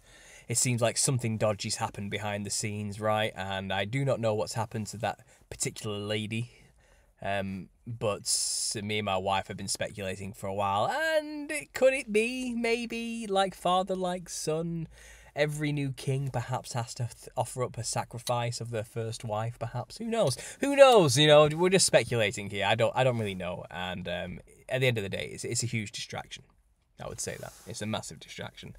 it seems like something dodgy's happened behind the scenes, right? And I do not know what's happened to that particular lady. Um, but me and my wife have been speculating for a while, and could it be maybe like father, like son? every new king perhaps has to th- offer up a sacrifice of their first wife perhaps? Who knows? Who knows? You know we're just speculating here. I don't i don't really know and um, at the end of the day it's, it's a huge distraction. I would say that. It's a massive distraction.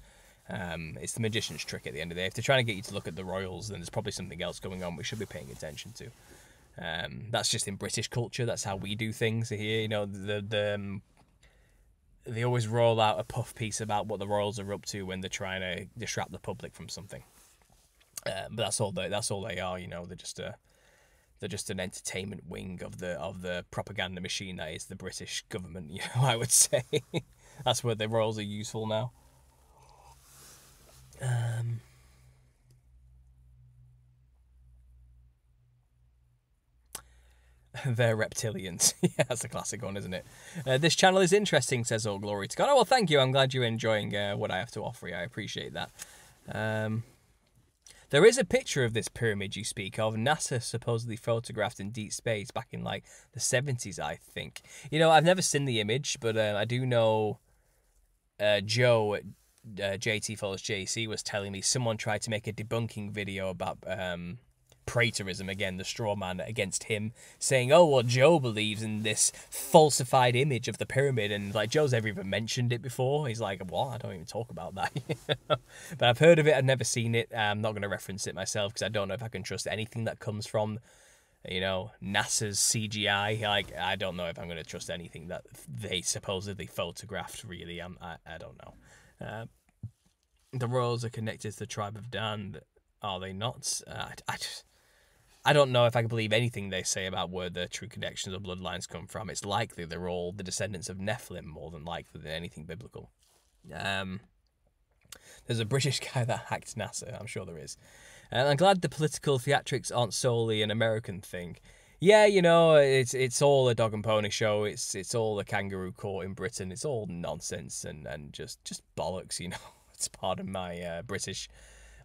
Um, it's the magician's trick at the end of the day. If they're trying to get you to look at the royals then there's probably something else going on we should be paying attention to um, that's just in british culture that's how we do things here you know the the um, they always roll out a puff piece about what the royals are up to when they're trying to distract the public from something. Uh, but that's all they that's all they are. You know, they're just a they're just an entertainment wing of the of the propaganda machine that is the British government. You know, I would say that's where the royals are useful now. Um, They're reptilians. yeah, that's a classic one, isn't it? Uh, this channel is interesting, says All Glory to God. Oh, well, thank you. I'm glad you're enjoying uh, what I have to offer you. I appreciate that. Um, there is a picture of this pyramid you speak of. NASA supposedly photographed in deep space back in like the 70s, I think. You know, I've never seen the image, but uh, I do know uh, Joe uh, JT Follows JC was telling me someone tried to make a debunking video about um, preterism again, the straw man against him, saying, "Oh, well, Joe believes in this falsified image of the pyramid," and like Joe's ever even mentioned it before. He's like, "What? I don't even talk about that." but I've heard of it. I've never seen it. I'm not going to reference it myself because I don't know if I can trust anything that comes from. You know, NASA's CGI. Like, I don't know if I'm going to trust anything that they supposedly photographed. Really, I'm, I, I don't know. Uh, the royals are connected to the tribe of Dan. Are they not? Uh, I, I just, I don't know if I can believe anything they say about where the true connections or bloodlines come from. It's likely they're all the descendants of Nephilim more than likely than anything biblical. Um, there's a British guy that hacked NASA. I'm sure there is. And I'm glad the political theatrics aren't solely an American thing. Yeah, you know, it's it's all a dog and pony show. It's it's all a kangaroo court in Britain. It's all nonsense and, and just just bollocks. You know, it's part of my uh, British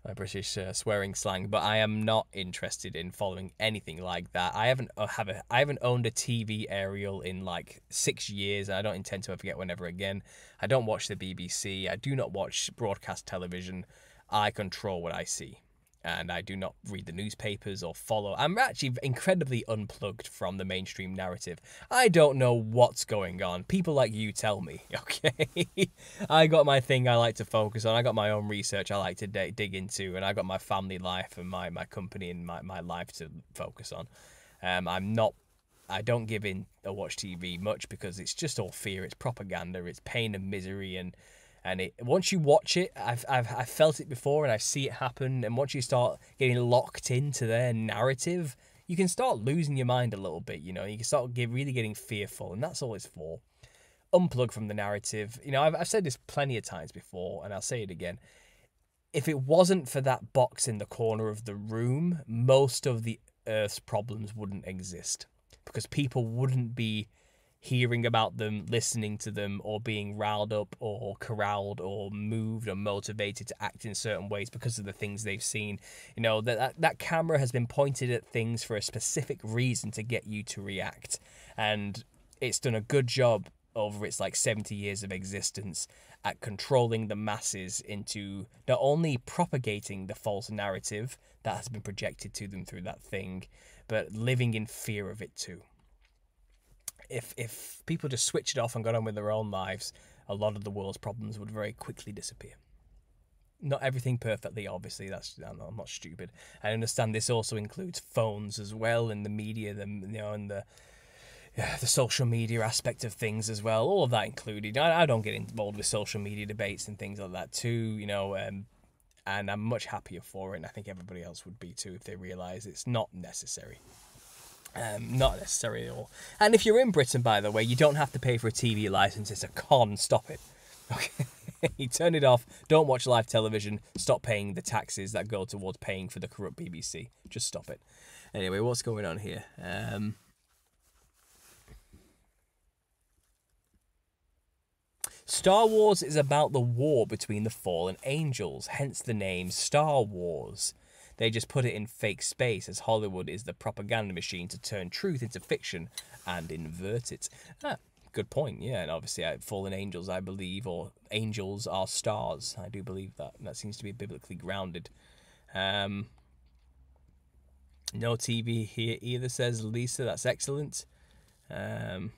my British uh, swearing slang, but I am not interested in following anything like that. I haven't uh, have a I haven't owned a TV aerial in like six years, and I don't intend to ever get one ever again. I don't watch the BBC. I do not watch broadcast television. I control what I see and I do not read the newspapers or follow. I'm actually incredibly unplugged from the mainstream narrative. I don't know what's going on. People like you tell me, okay? I got my thing I like to focus on. I got my own research I like to d- dig into, and I got my family life and my, my company and my, my life to focus on. Um, I'm not. I don't give in or watch TV much because it's just all fear. It's propaganda. It's pain and misery and and it once you watch it I've, I've I've felt it before and I see it happen. And once you start getting locked into their narrative you can start losing your mind a little bit you know? You can start get, really getting fearful and that's all it's for. Unplug from the narrative. You know I've, I've said this plenty of times before and I'll say it again. If it wasn't for that box in the corner of the room most of the earth's problems wouldn't exist because people wouldn't be hearing about them, listening to them, or being riled up or corralled or moved or motivated to act in certain ways because of the things they've seen. You know, that, that, camera has been pointed at things for a specific reason to get you to react. And it's done a good job over its like 70 years of existence at controlling the masses into not only propagating the false narrative that has been projected to them through that thing, but living in fear of it too if if people just switched it off and got on with their own lives, a lot of the world's problems would very quickly disappear. Not everything perfectly, obviously. That's I'm not stupid. I understand this also includes phones as well, and the media, the you know, and the yeah, the social media aspect of things as well. All of that included. I, I don't get involved with social media debates and things like that too. You know, um, and I'm much happier for it. And I think everybody else would be too if they realise it's not necessary. Um, not necessary at all. And if you're in Britain, by the way, you don't have to pay for a TV license. It's a con. Stop it. Okay. you turn it off. Don't watch live television. Stop paying the taxes that go towards paying for the corrupt BBC. Just stop it. Anyway, what's going on here? Um, Star Wars is about the war between the fallen angels, hence the name Star Wars. They just put it in fake space as Hollywood is the propaganda machine to turn truth into fiction and invert it. Ah, good point, yeah. And obviously, uh, fallen angels, I believe, or angels are stars. I do believe that. That seems to be biblically grounded. Um, no TV here either, says Lisa. That's excellent. Um,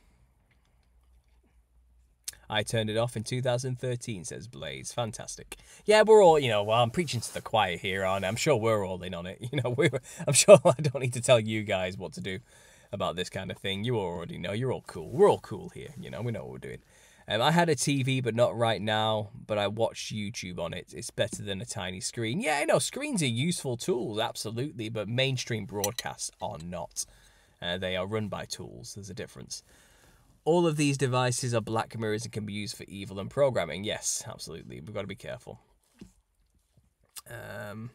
I turned it off in 2013, says Blaze. Fantastic. Yeah, we're all, you know, well, I'm preaching to the choir here, and I? I'm sure we're all in on it. You know, we're, I'm sure I don't need to tell you guys what to do about this kind of thing. You already know. You're all cool. We're all cool here. You know, we know what we're doing. Um, I had a TV, but not right now. But I watched YouTube on it. It's better than a tiny screen. Yeah, I know screens are useful tools, absolutely, but mainstream broadcasts are not. Uh, they are run by tools. There's a difference. All of these devices are black mirrors and can be used for evil and programming. Yes, absolutely. We've got to be careful. Um,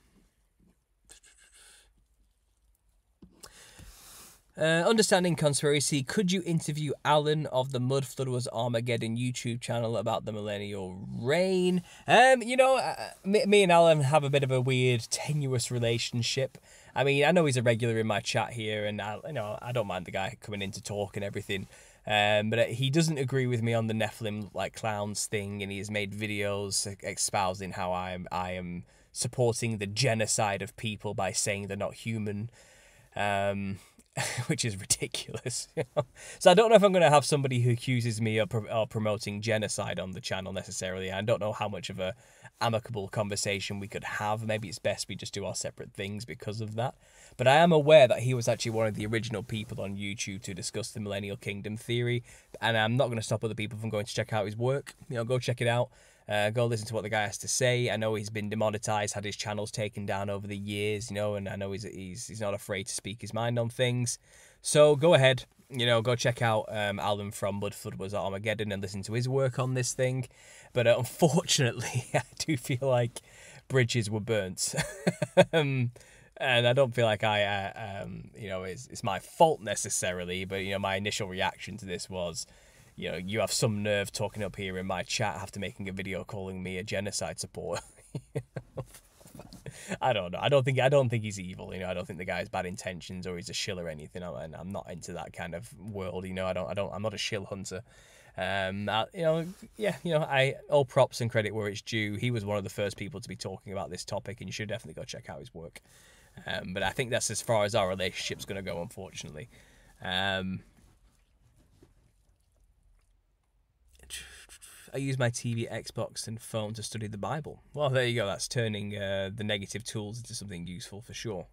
Uh, understanding conspiracy, could you interview Alan of the Mud Flood Was Armageddon YouTube channel about the millennial reign? Um, you know, uh, me, me, and Alan have a bit of a weird, tenuous relationship. I mean, I know he's a regular in my chat here, and I, you know, I don't mind the guy coming in to talk and everything. Um, but he doesn't agree with me on the Nephilim like clowns thing, and he has made videos espousing how I am I am supporting the genocide of people by saying they're not human. Um, which is ridiculous. so I don't know if I'm going to have somebody who accuses me of, of, promoting genocide on the channel necessarily. I don't know how much of a amicable conversation we could have. Maybe it's best we just do our separate things because of that. But I am aware that he was actually one of the original people on YouTube to discuss the Millennial Kingdom theory, and I'm not going to stop other people from going to check out his work. You know, go check it out. Uh, go listen to what the guy has to say. I know he's been demonetized, had his channels taken down over the years, you know, and I know he's he's he's not afraid to speak his mind on things. So go ahead, you know, go check out um, Alan from Mud Flood Was Armageddon and listen to his work on this thing. But uh, unfortunately, I do feel like bridges were burnt. um, and I don't feel like I, uh, um, you know, it's, it's my fault necessarily, but you know, my initial reaction to this was, you know, you have some nerve talking up here in my chat after making a video calling me a genocide supporter. I don't know. I don't think I don't think he's evil. You know, I don't think the guy has bad intentions or he's a shill or anything. And I'm not into that kind of world. You know, I don't. I don't. I'm not a shill hunter. Um, I, you know, yeah, you know, I all props and credit where it's due. He was one of the first people to be talking about this topic, and you should definitely go check out his work. Um, but I think that's as far as our relationship's going to go, unfortunately. Um, I use my TV, Xbox, and phone to study the Bible. Well, there you go. That's turning uh, the negative tools into something useful for sure.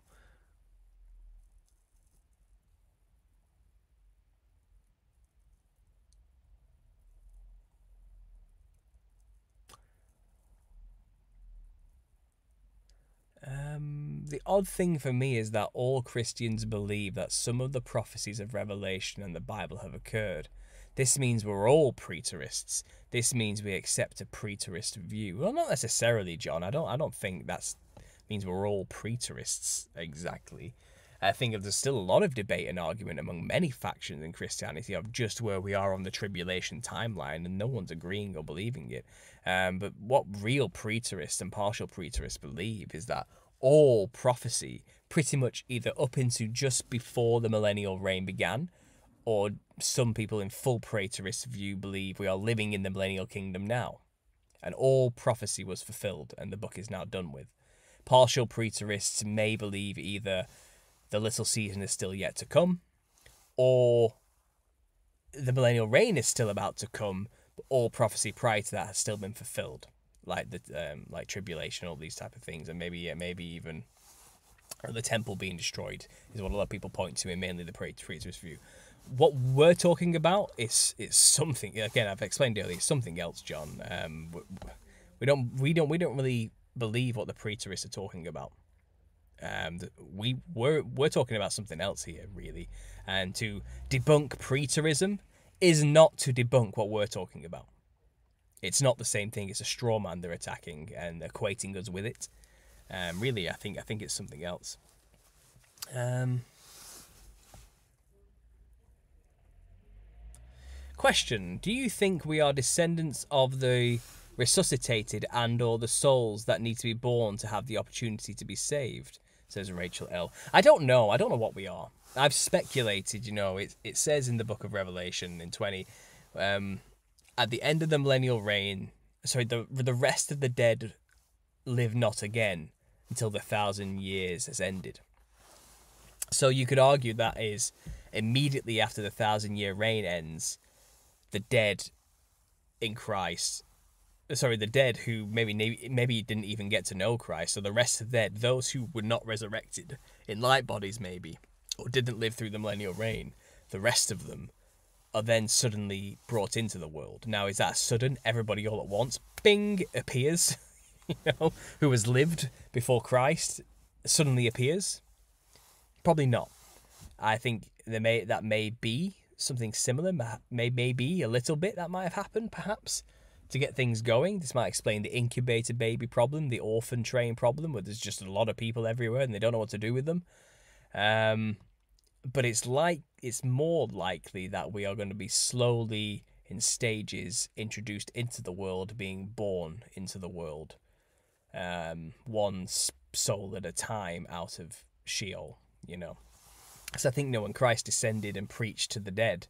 The odd thing for me is that all Christians believe that some of the prophecies of Revelation and the Bible have occurred. This means we're all preterists. This means we accept a preterist view. Well, not necessarily, John. I don't. I don't think that means we're all preterists exactly. I think there's still a lot of debate and argument among many factions in Christianity of just where we are on the tribulation timeline, and no one's agreeing or believing it. Um, but what real preterists and partial preterists believe is that all prophecy, pretty much either up into just before the millennial reign began, or some people in full preterist view believe we are living in the millennial kingdom now, and all prophecy was fulfilled and the book is now done with. Partial preterists may believe either the little season is still yet to come, or the millennial reign is still about to come, but all prophecy prior to that has still been fulfilled, like the um, like tribulation, all these type of things, and maybe yeah, maybe even the temple being destroyed is what a lot of people point to, and mainly the preterist view what we're talking about is is something again I've explained earlier It's something else John um we, we don't we don't we don't really believe what the preterists are talking about. And we we're we're talking about something else here, really, and to debunk preterism is not to debunk what we're talking about. It's not the same thing. It's a straw man they're attacking and equating us with it. Um, really, I think I think it's something else. Um, question: Do you think we are descendants of the resuscitated and or the souls that need to be born to have the opportunity to be saved? Says Rachel L. I don't know. I don't know what we are. I've speculated. You know, it it says in the Book of Revelation in twenty. Um, at the end of the millennial reign, sorry, the the rest of the dead live not again until the thousand years has ended. So you could argue that is immediately after the thousand year reign ends, the dead in Christ, sorry, the dead who maybe maybe didn't even get to know Christ, so the rest of dead, those who were not resurrected in light bodies maybe, or didn't live through the millennial reign, the rest of them are then suddenly brought into the world. Now, is that sudden? Everybody all at once, bing, appears, you know, who has lived before Christ suddenly appears? Probably not. I think there may that may be something similar, may maybe a little bit that might have happened, perhaps, to get things going. This might explain the incubator baby problem, the orphan train problem, where there's just a lot of people everywhere and they don't know what to do with them. Um, but it's like it's more likely that we are going to be slowly in stages introduced into the world being born into the world um, one soul at a time out of sheol you know? So i think you know when christ descended and preached to the dead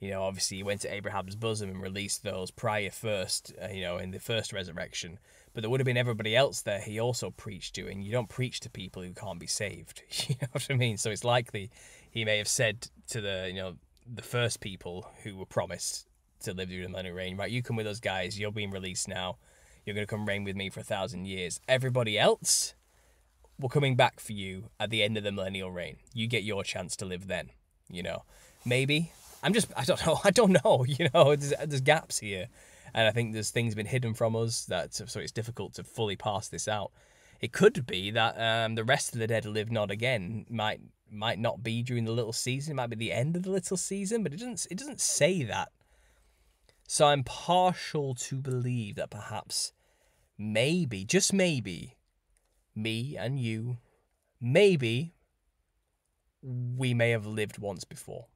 you know obviously he went to abraham's bosom and released those prior first uh, you know in the first resurrection but there would have been everybody else there he also preached to and you don't preach to people who can't be saved you know what i mean? So it's likely he may have said to the you know the first people who were promised to live through the millennial reign, right? You come with us guys. You're being released now. You're going to come reign with me for a thousand years. Everybody else, we're coming back for you at the end of the millennial reign. You get your chance to live then. You know, maybe. I'm just. I don't know. I don't know. You know, there's, there's gaps here, and I think there's things been hidden from us that so it's difficult to fully pass this out. It could be that um, the rest of the dead live not again might might not be during the little season. It might be the end of the little season, but it doesn't it doesn't say that. So I'm partial to believe that perhaps maybe, just maybe, me and you, maybe we may have lived once before.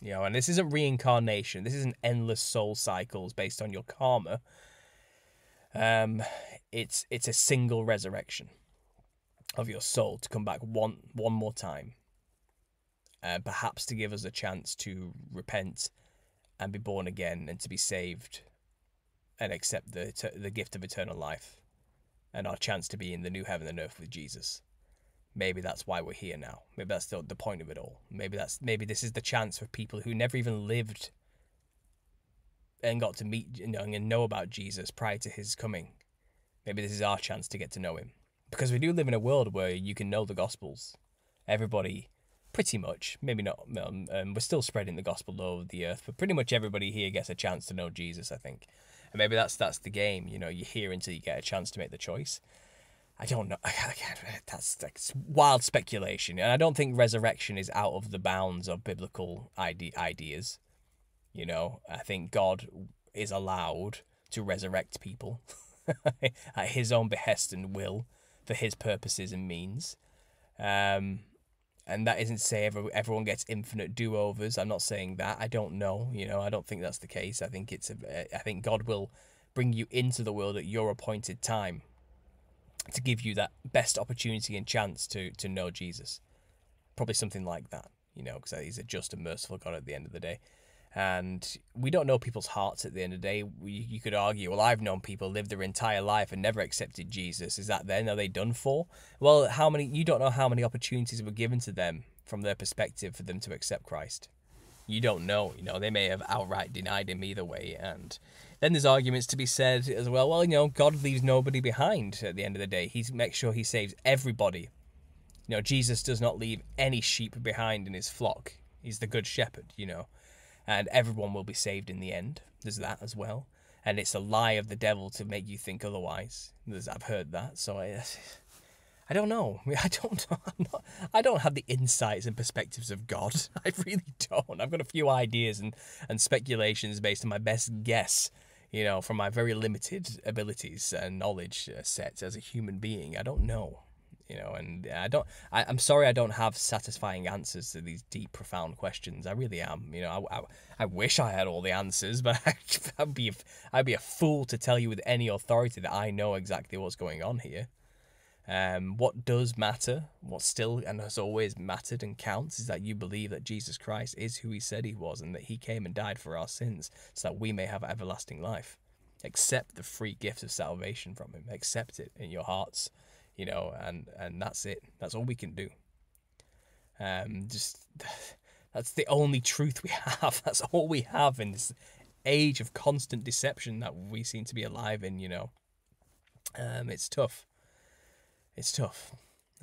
You know, and this isn't reincarnation. This isn't endless soul cycles based on your karma. Um, it's it's a single resurrection of your soul to come back one one more time, uh, perhaps to give us a chance to repent and be born again and to be saved and accept the the gift of eternal life and our chance to be in the new heaven and earth with Jesus. Maybe that's why we're here now. Maybe that's the, the point of it all. Maybe that's maybe this is the chance for people who never even lived and got to meet you know, and know about Jesus prior to his coming. Maybe this is our chance to get to know him because we do live in a world where you can know the gospels. Everybody, pretty much, maybe not. Um, um, we're still spreading the gospel all over the earth, but pretty much everybody here gets a chance to know Jesus. I think, and maybe that's that's the game. You know, you hear until you get a chance to make the choice. I don't know. I can't, That's, that's wild speculation, and I don't think resurrection is out of the bounds of biblical ide- ideas. You know, I think God is allowed to resurrect people at His own behest and will for his purposes and means. Um, and that isn't to say every, everyone gets infinite do-overs. I'm not saying that. I don't know. You know, I don't think that's the case. I think it's a, I think God will bring you into the world at your appointed time to give you that best opportunity and chance to to know Jesus. Probably something like that, you know, because he's a just and merciful God at the end of the day and we don't know people's hearts at the end of the day. We, you could argue, well, I've known people live their entire life and never accepted Jesus. Is that then? Are they done for? Well, how many? You don't know how many opportunities were given to them from their perspective for them to accept Christ. You don't know. You know, they may have outright denied him either way. And then there's arguments to be said as well. Well, you know, God leaves nobody behind at the end of the day. He makes sure he saves everybody. You know, Jesus does not leave any sheep behind in his flock. He's the good shepherd, you know and everyone will be saved in the end. There's that as well. and it's a lie of the devil to make you think otherwise. There's, I've heard that, so I, I don't know. I don't. I'm not, I don't have the insights and perspectives of God. I really don't. I've got a few ideas and and speculations based on my best guess. You know, from my very limited abilities and knowledge uh, set as a human being. I don't know you know and i don't I, i'm sorry i don't have satisfying answers to these deep profound questions i really am you know i, I, I wish i had all the answers but I, i'd be i'd be a fool to tell you with any authority that i know exactly what's going on here um, what does matter, what still and has always mattered and counts, is that you believe that Jesus Christ is who he said he was and that he came and died for our sins so that we may have everlasting life. Accept the free gift of salvation from him. Accept it in your hearts you know, and and that's it. That's all we can do. Um, just that's the only truth we have. That's all we have in this age of constant deception that we seem to be alive in. You know, um, it's tough. It's tough.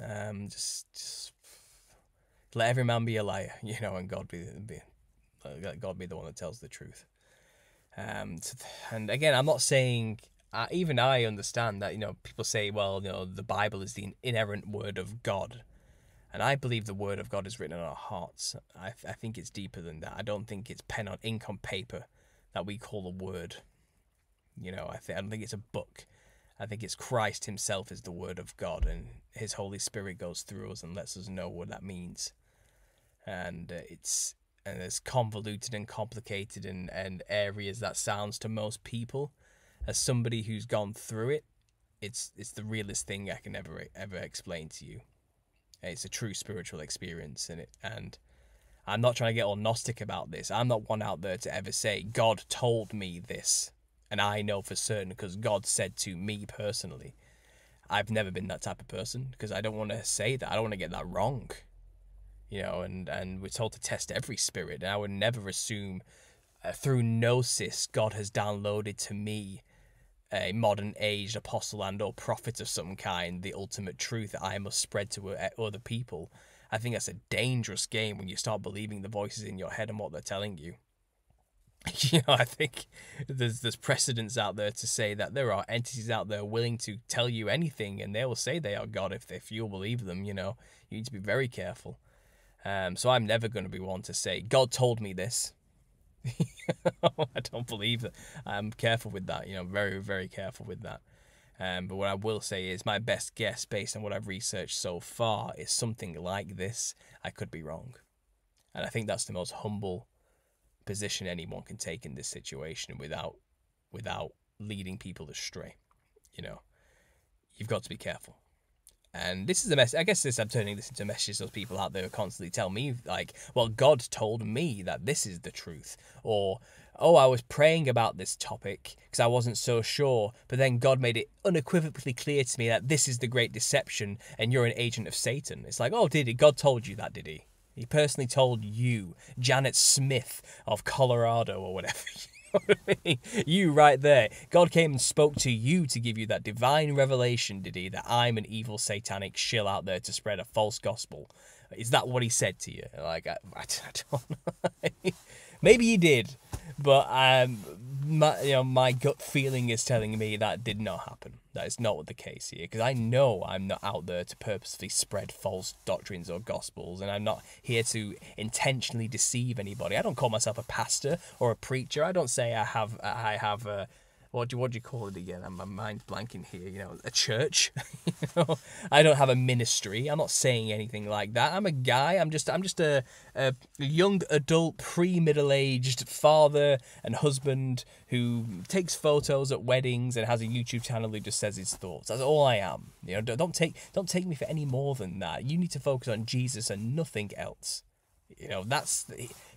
Um, just, just let every man be a liar, you know, and God be, be let God be the one that tells the truth. Um, and again, I'm not saying even I understand that you know people say, well, you know, the Bible is the inerrant word of God, and I believe the word of God is written on our hearts. I, I think it's deeper than that. I don't think it's pen on ink on paper that we call a word. You know, I think I don't think it's a book. I think it's Christ Himself is the Word of God, and His Holy Spirit goes through us and lets us know what that means. And uh, it's and it's convoluted and complicated and, and areas that sounds to most people, as somebody who's gone through it, it's it's the realest thing I can ever ever explain to you. It's a true spiritual experience in it, and I'm not trying to get all gnostic about this. I'm not one out there to ever say God told me this, and I know for certain because God said to me personally. I've never been that type of person because I don't want to say that. I don't want to get that wrong. You know, and and we're told to test every spirit, and I would never assume uh, through gnosis God has downloaded to me a modern aged apostle and or prophet of some kind the ultimate truth that I must spread to uh, other people. I think that's a dangerous game when you start believing the voices in your head and what they're telling you. You know, I think there's there's precedents out there to say that there are entities out there willing to tell you anything, and they will say they are God if if you'll believe them. You know, you need to be very careful. Um, so I'm never going to be one to say God told me this. I don't believe that. I'm careful with that. You know, very, very careful with that. Um, but what I will say is my best guess, based on what I've researched so far, is something like this. I could be wrong, and I think that's the most humble position anyone can take in this situation without without leading people astray. You know, you've got to be careful. And this is a message. I guess this I'm turning this into a message those people out there who constantly tell me like, "Well, God told me that this is the truth," or "Oh, I was praying about this topic because I wasn't so sure, but then God made it unequivocally clear to me that this is the great deception, and you're an agent of Satan." It's like, "Oh, did he? God told you that, did he? He personally told you, Janet Smith of Colorado or whatever." you right there. God came and spoke to you to give you that divine revelation, did he? That I'm an evil satanic shill out there to spread a false gospel. Is that what he said to you? Like, I, I don't know. Maybe he did, but um, my, you know, my gut feeling is telling me that did not happen. That is not the case here, because I know I'm not out there to purposely spread false doctrines or gospels, and I'm not here to intentionally deceive anybody. I don't call myself a pastor or a preacher. I don't say I have I have a what do you, what do you call it again? My mind's blanking here. You know, a church. you know, I don't have a ministry. I'm not saying anything like that. I'm a guy. I'm just I'm just a, a young adult, pre-middle aged father and husband who takes photos at weddings and has a YouTube channel who just says his thoughts. That's all I am. You know, don't take don't take me for any more than that. You need to focus on Jesus and nothing else. You know, that's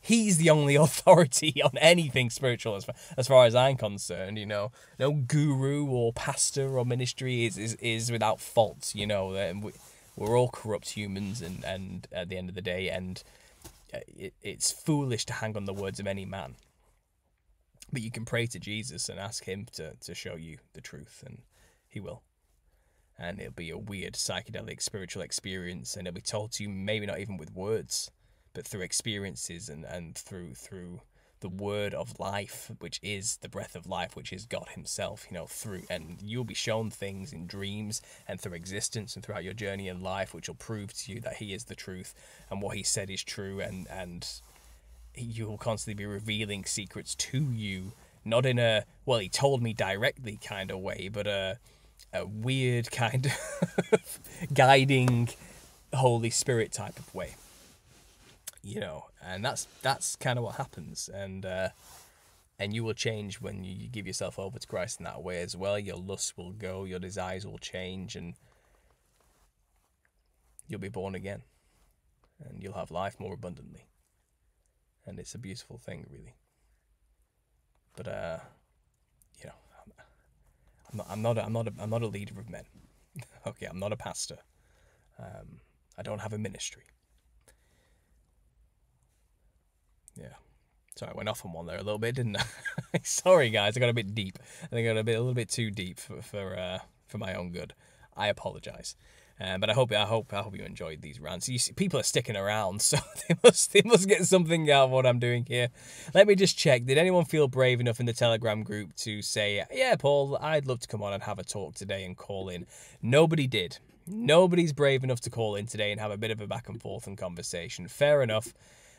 he's the only authority on anything spiritual as far, as far as I'm concerned. You know, no guru or pastor or ministry is is, is without fault. You know, we, we're all corrupt humans, and and at the end of the day, and uh, it, it's foolish to hang on the words of any man. But you can pray to Jesus and ask him to, to show you the truth, and he will. And it'll be a weird psychedelic spiritual experience, and it'll be told to you maybe not even with words but through experiences and, and through through the word of life, which is the breath of life, which is God Himself, you know, through and you'll be shown things in dreams and through existence and throughout your journey in life, which will prove to you that He is the truth and what He said is true, and and you will constantly be revealing secrets to you, not in a well, He told me directly kind of way, but a a weird kind of guiding Holy Spirit type of way you know, and that's that's kind of what happens, and uh, and you will change when you give yourself over to Christ in that way as well. Your lusts will go, your desires will change, and you'll be born again, and you'll have life more abundantly, and it's a beautiful thing, really. But uh, you know, I'm not, I'm not, a, I'm not, a, I'm not a leader of men. okay, I'm not a pastor. Um, I don't have a ministry. Yeah. Sorry, I went off on one there a little bit, didn't I? Sorry, guys, I got a bit deep. I got a bit, a little bit too deep for for uh, for my own good. I apologise. Um, but I hope I hope I hope you enjoyed these rants. You see, people are sticking around, so they must they must get something out of what I'm doing here. Let me just check. Did anyone feel brave enough in the Telegram group to say, "Yeah, Paul, I'd love to come on and have a talk today and call in"? Nobody did. Nobody's brave enough to call in today and have a bit of a back and forth and conversation. Fair enough.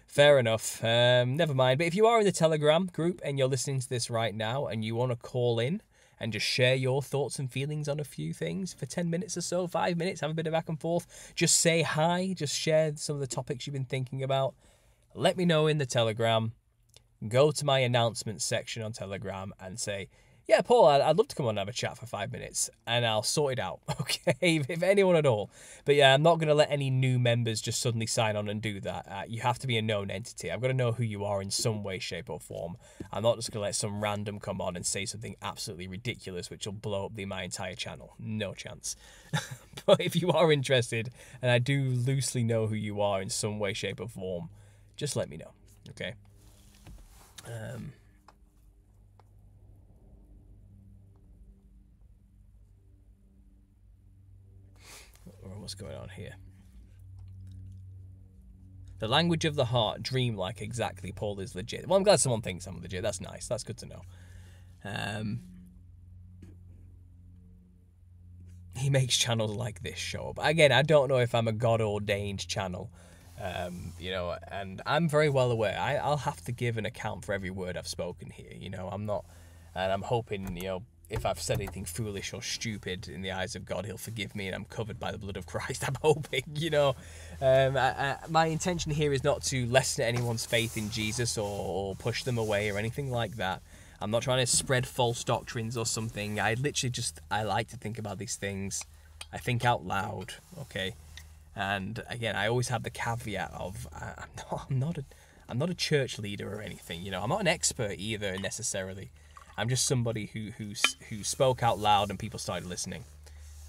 Fair enough. Um, never mind. But if you are in the Telegram group and you're listening to this right now and you want to call in and just share your thoughts and feelings on a few things for 10 minutes or so, five minutes, have a bit of back and forth, just say hi, just share some of the topics you've been thinking about, let me know in the Telegram. Go to my announcements section on Telegram and say, yeah, Paul, I'd, love to come on and have a chat for five minutes and I'll sort it out, okay? if anyone at all. But yeah, I'm not going to let any new members just suddenly sign on and do that. Uh, you have to be a known entity. I've got to know who you are in some way, shape, or form. I'm not just going to let some random come on and say something absolutely ridiculous, which will blow up the, my entire channel. No chance. but if you are interested, and I do loosely know who you are in some way, shape, or form, just let me know, okay? Um, what's going on here. The language of the heart, dreamlike, exactly. Paul is legit. Well, I'm glad someone thinks I'm legit. That's nice. That's good to know. Um, he makes channels like this show up. Again, I don't know if I'm a God ordained channel, um, you know, and I'm very well aware. I, I'll have to give an account for every word I've spoken here. You know, I'm not, and I'm hoping, you know, if I've said anything foolish or stupid in the eyes of God, He'll forgive me, and I'm covered by the blood of Christ. I'm hoping, you know. Um, I, I, my intention here is not to lessen anyone's faith in Jesus or, or, push them away or anything like that. I'm not trying to spread false doctrines or something. I literally just I like to think about these things. I think out loud, okay. And again, I always have the caveat of I, I'm not I'm not a I'm not a church leader or anything. You know, I'm not an expert either necessarily. I'm just somebody who who who spoke out loud and people started listening.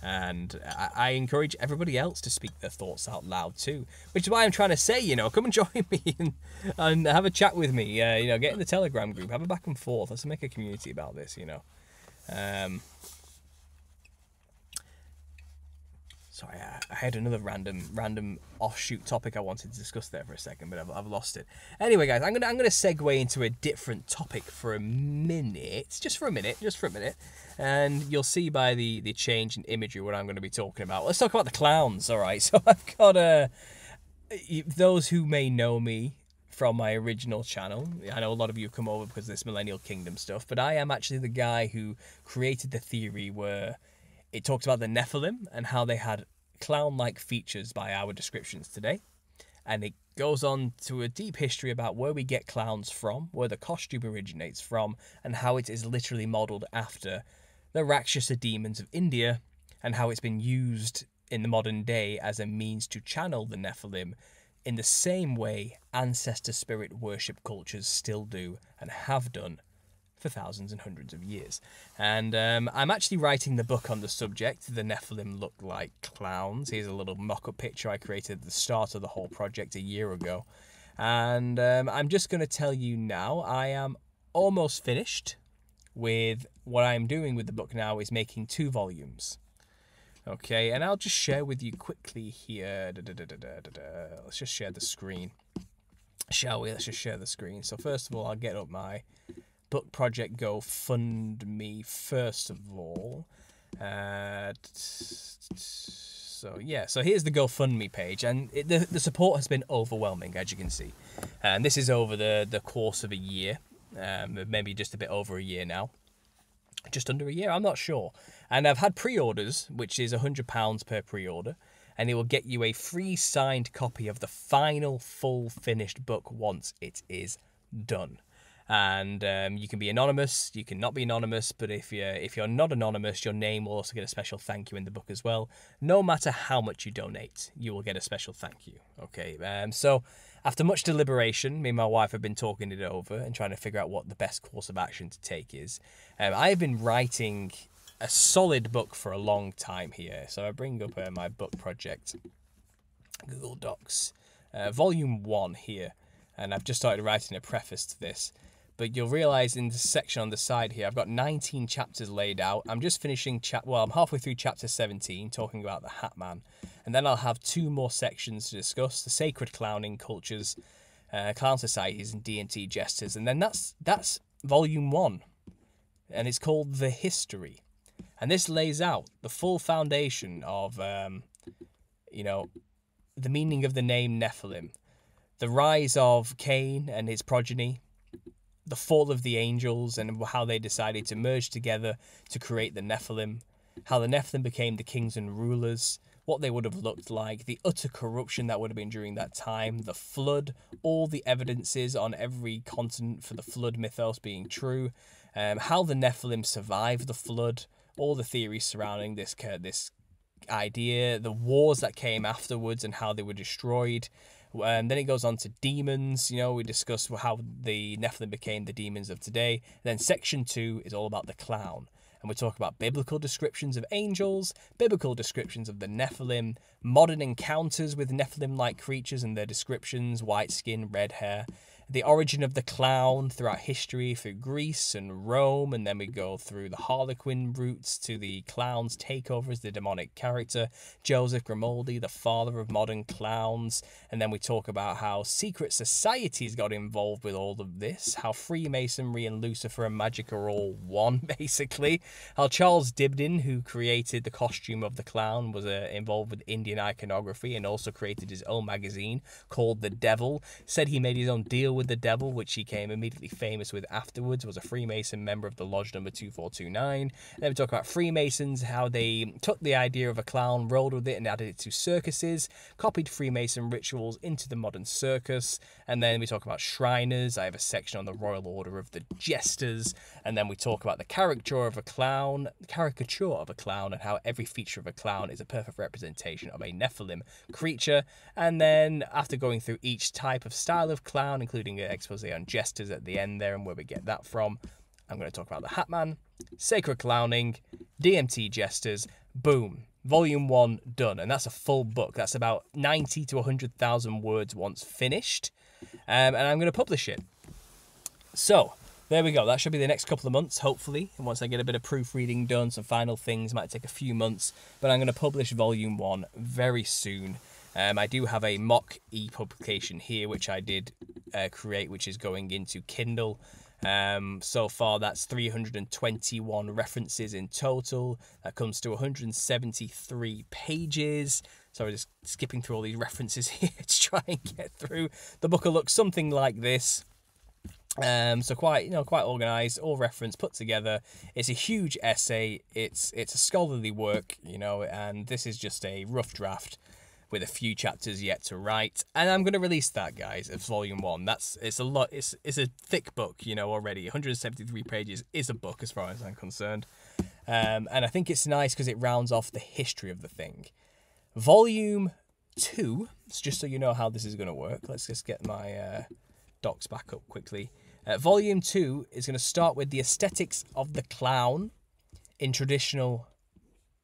And I, I, encourage everybody else to speak their thoughts out loud too, which is why I'm trying to say, you know, come and join me and, and have a chat with me. Uh, you know, get in the Telegram group, have a back and forth. Let's make a community about this. You know. Um, sorry, I, I, had another random random offshoot topic I wanted to discuss there for a second, but I've, I've lost it. Anyway, guys, I'm gonna I'm gonna segue into a different topic for a minute, just for a minute, just for a minute, and you'll see by the the change in imagery what I'm going to be talking about. Let's talk about the clowns. All right, so I've got a. Uh, those who may know me from my original channel. I know a lot of you have come over because of this Millennial Kingdom stuff, but I am actually the guy who created the theory where it talks about the Nephilim and how they had clown like features by our descriptions today. And it goes on to a deep history about where we get clowns from, where the costume originates from, and how it is literally modelled after the Rakshasa demons of India, and how it's been used in the modern day as a means to channel the Nephilim in the same way ancestor spirit worship cultures still do and have done for thousands and hundreds of years. And um, I'm actually writing the book on the subject. The Nephilim look like clowns. Here's a little mock up picture I created at the start of the whole project a year ago. And um, I'm just going to tell you now, I am almost finished with what I'm doing with the book now is making two volumes. Okay, and I'll just share with you quickly here. Da, da, da, Let's just share the screen. shall we? Let's just share the screen. So first of all, I'll get up my book project GoFundMe first of all. Uh, so yeah, so here's the GoFundMe page, and it, the the support has been overwhelming, as you can see, and this is over the the course of a year, um, maybe just a bit over a year now, just under a year, I'm not sure, and I've had pre-orders, which is hundred pounds per pre-order, and it will get you a free signed copy of the final full finished book once it is done and um, you can be anonymous. You can not be anonymous, but if you're if you're not anonymous, your name will also get a special thank you in the book as well. No matter how much you donate, you will get a special thank you. Okay, um, so after much deliberation, me and my wife have been talking it over and trying to figure out what the best course of action to take is. Um, I have been writing a solid book for a long time here, so I bring up uh, my book project, Google Docs, uh, Volume One here, and I've just started writing a preface to this but you'll realize in the section on the side here, I've got 19 chapters laid out. I'm just finishing chap. Well, I'm halfway through chapter 17, talking about the Hat Man, and then I'll have two more sections to discuss: the sacred clowning cultures, uh, clown societies, and DMT jesters. And then that's that's volume one, and it's called the history, and this lays out the full foundation of, um, you know, the meaning of the name Nephilim, the rise of Cain and his progeny the fall of the angels and how they decided to merge together to create the Nephilim, how the Nephilim became the kings and rulers, what they would have looked like, the utter corruption that would have been during that time, the flood, all the evidences on every continent for the flood mythos being true, um, how the Nephilim survived the flood, all the theories surrounding this this idea, the wars that came afterwards and how they were destroyed, um, then it goes on to demons. You know, we discuss how the Nephilim became the demons of today. Then section two is all about the clown. And we talk about biblical descriptions of angels, biblical descriptions of the Nephilim, modern encounters with Nephilim like creatures and their descriptions white skin, red hair the origin of the clown throughout history through Greece and Rome, and then we go through the Harlequin roots to the clown's takeover as the demonic character, Joseph Grimaldi, the father of modern clowns, and then we talk about how secret societies got involved with all of this, how Freemasonry and Lucifer and magic are all one, basically, how Charles Dibdin, who created the costume of the clown, was uh, involved with Indian iconography and also created his own magazine called The Devil, said he made his own deal with the devil, which he became immediately famous with afterwards, was a Freemason member of the lodge number 2429. And then we talk about Freemasons, how they took the idea of a clown, rolled with it, and added it to circuses, copied Freemason rituals into the modern circus. And then we talk about Shriners. I have a section on the Royal Order of the Jesters. And then we talk about the caricature of a clown, caricature of a clown, and how every feature of a clown is a perfect representation of a Nephilim creature. And then after going through each type of style of clown, including including an expose on jesters at the end there and where we get that from. I'm going to talk about the Hatman, Sacred Clowning, DMT Jesters, boom. Volume 1 done. And that's a full book. That's about 90 to 100,000 words once finished. Um, and I'm going to publish it. So, there we go. That should be the next couple of months, hopefully. And once I get a bit of proofreading done, some final things, might take a few months. But I'm going to publish Volume 1 very soon. Um, I do have a mock e-publication here, which I did uh, create, which is going into Kindle. Um, so far, that's 321 references in total. That comes to 173 pages. So just skipping through all these references here to try and get through. The book will look something like this. Um, so quite you know quite organized, all reference put together. It's a huge essay. It's it's a scholarly work, you know, and this is just a rough draft with a few chapters yet to write. And I'm going to release that, guys, as volume one. That's it's a lot. It's it's a thick book, you know, already. 173 pages is a book as far as I'm concerned. Um, and I think it's nice because it rounds off the history of the thing. Volume two, just so you know how this is going to work. Let's just get my uh, docs back up quickly. Uh, volume two is going to start with the aesthetics of the clown in traditional,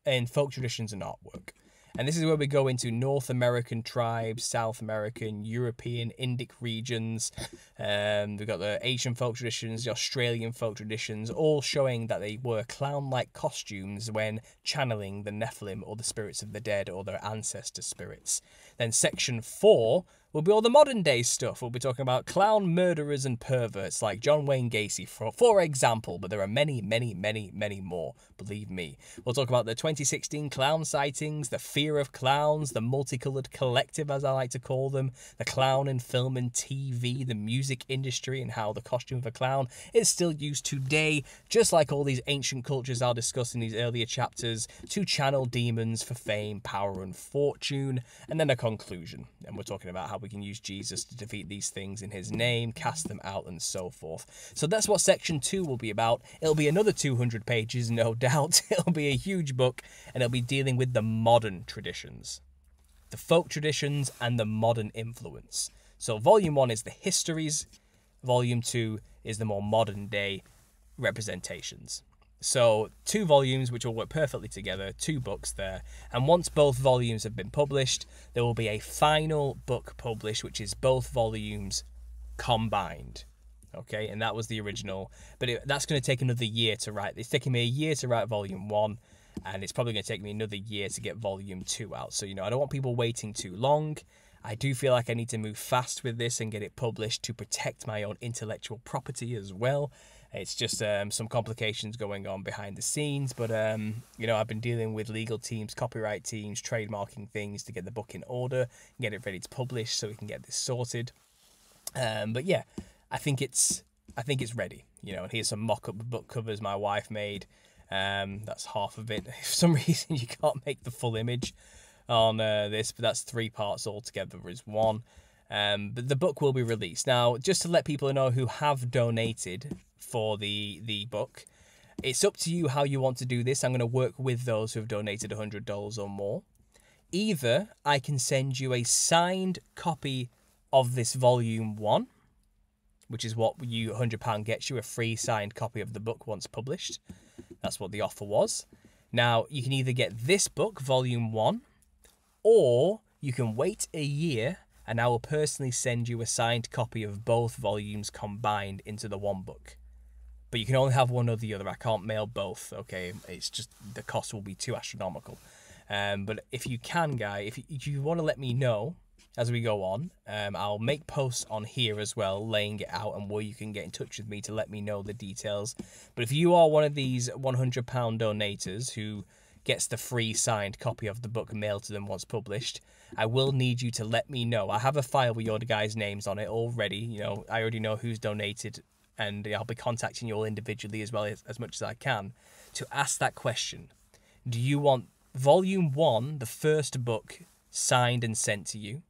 in folk traditions and artwork. And this is where we go into North American tribes, South American, European, Indic regions. Um, we've got the Asian folk traditions, the Australian folk traditions, all showing that they wore clown like costumes when channeling the Nephilim or the spirits of the dead or their ancestor spirits. Then section four will be all the modern day stuff. We'll be talking about clown murderers and perverts like John Wayne Gacy, for, for example, but there are many, many, many, many more, believe me. We'll talk about the 2016 clown sightings, the fear of clowns, the multicolored collective, as I like to call them, the clown in film and TV, the music industry, and how the costume of a clown is still used today, just like all these ancient cultures I'll discuss in these earlier chapters, to channel demons for fame, power, and fortune, and then a conclusion. And we're talking about how we can use Jesus to defeat these things in his name, cast them out, and so forth. So that's what section two will be about. It'll be another 200 pages, no doubt. It'll be a huge book, and it'll be dealing with the modern traditions, the folk traditions, and the modern influence. So volume one is the histories, volume two is the more modern day representations. So, two volumes which will work perfectly together, two books there. And once both volumes have been published, there will be a final book published, which is both volumes combined. Okay, and that was the original, but it, that's going to take another year to write. It's taking me a year to write volume one, and it's probably going to take me another year to get volume two out. So, you know, I don't want people waiting too long. I do feel like I need to move fast with this and get it published to protect my own intellectual property as well. It's just um, some complications going on behind the scenes, but um, you know I've been dealing with legal teams, copyright teams, trademarking things to get the book in order, get it ready to publish, so we can get this sorted. Um, but yeah, I think it's I think it's ready. You know, and here's some mock-up book covers my wife made. Um, that's half of it. For some reason, you can't make the full image on uh, this, but that's three parts altogether as one. Um, but the book will be released now. Just to let people know who have donated for the the book, it's up to you how you want to do this. I'm going to work with those who have donated hundred dollars or more. Either I can send you a signed copy of this volume one, which is what you hundred pound gets you a free signed copy of the book once published. That's what the offer was. Now you can either get this book, volume one, or you can wait a year and I will personally send you a signed copy of both volumes combined into the one book. But you can only have one or the other. I can't mail both. Okay, it's just the cost will be too astronomical. Um, but if you can, guy, if you, if you want to let me know as we go on, um, I'll make posts on here as well, laying it out and where you can get in touch with me to let me know the details. But if you are one of these £100 donators who gets the free signed copy of the book mailed to them once published, I will need you to let me know. I have a file with your guys' names on it already. You know, I already know who's donated, and I'll be contacting you all individually as well as, as much as I can to ask that question. Do you want volume one, the first book, signed and sent to you?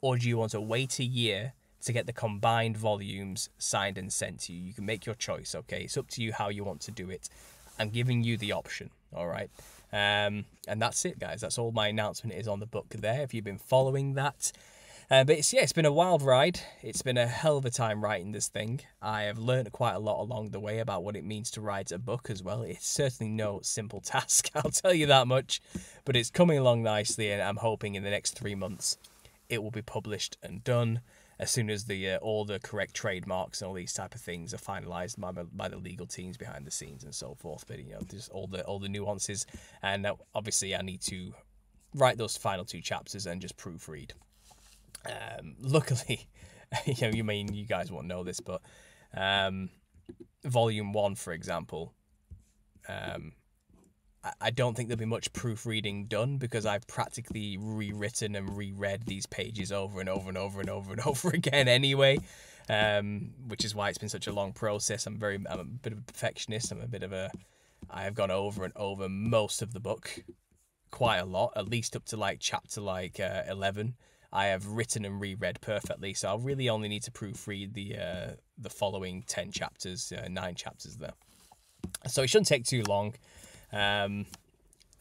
Or do you want to wait a year to get the combined volumes signed and sent to you? You can make your choice, okay? It's up to you how you want to do it. I'm giving you the option, all right? Um, and that's it, guys. That's all my announcement is on the book there. If you've been following that. Uh, but it's yeah, it's been a wild ride. It's been a hell of a time writing this thing. I have learned quite a lot along the way about what it means to write a book as well. It's certainly no simple task, I'll tell you that much. But it's coming along nicely, and I'm hoping in the next three months it will be published and done as soon as the uh, all the correct trademarks and all these type of things are finalized by, by the legal teams behind the scenes and so forth. But you know, there's all the all the nuances, and uh, obviously I need to write those final two chapters and just proofread. Um, luckily, you know, you mean you guys won't know this, but um, volume one, for example, um, I don't think there'll be much proofreading done because I've practically rewritten and reread these pages over and over and over and over and over again anyway. Um, which is why it's been such a long process. I'm very, I'm a bit of a perfectionist. I'm a bit of a, I have gone over and over most of the book, quite a lot, at least up to like chapter like uh, eleven. I have written and reread perfectly, so I'll really only need to proofread the uh, the following ten chapters, uh, nine chapters there. So it shouldn't take too long um,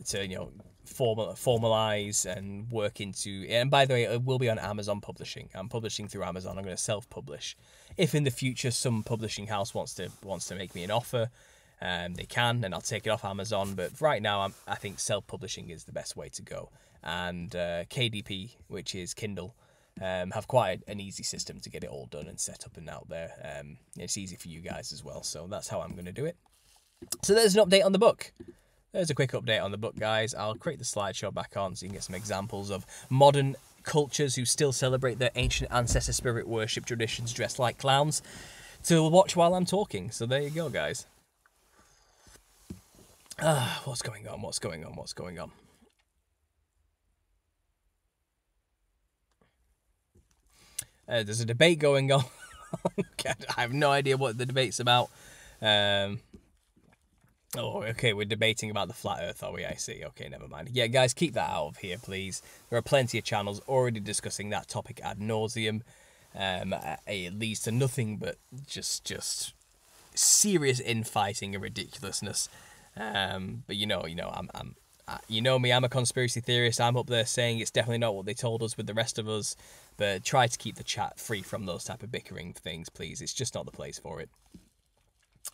to you know formal formalize and work into and by the way it will be on amazon publishing. I'm publishing through amazon. I'm going to self-publish. If in the future some publishing house wants to wants to make me an offer um, they can and i'll take it off amazon but right now I'm, i think self-publishing is the best way to go and uh, kdp which is kindle um, have quite an easy system to get it all done and set up and out there um, it's easy for you guys as well so that's how i'm going to do it so there's an update on the book there's a quick update on the book, guys. I'll create the slideshow back on so you can get some examples of modern cultures who still celebrate their ancient ancestor spirit worship traditions dressed like clowns to watch while I'm talking. So there you go, guys. Ah, what's going on? What's going on? What's going on? Uh, there's a debate going on. I have no idea what the debate's about. Um, oh, okay, we're debating about the flat Earth, are we? I see. Okay, never mind. Yeah, guys, keep that out of here, please. There are plenty of channels already discussing that topic ad nauseum. Um, it leads to nothing but just just serious infighting and ridiculousness. Um, but you know, you know, I'm, I'm, you know me. I'm a conspiracy theorist. I'm up there saying it's definitely not what they told us with the rest of us. But try to keep the chat free from those type of bickering things, please. It's just not the place for it.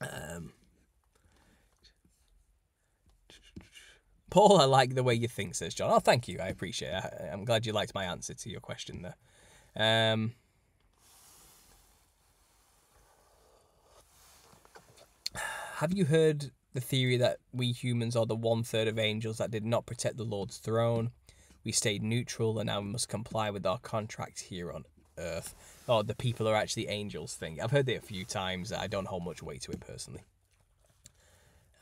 Um, Paul, I like the way you think, says John. Oh, thank you. I appreciate it. I, am glad you liked my answer to your question there. Um, have you heard the theory that we humans are the one third of angels that did not protect the Lord's throne? We stayed neutral and now we must comply with our contract here on Earth. Oh, the people are actually angels thing. I've heard it a few times. I don't hold much weight to it personally.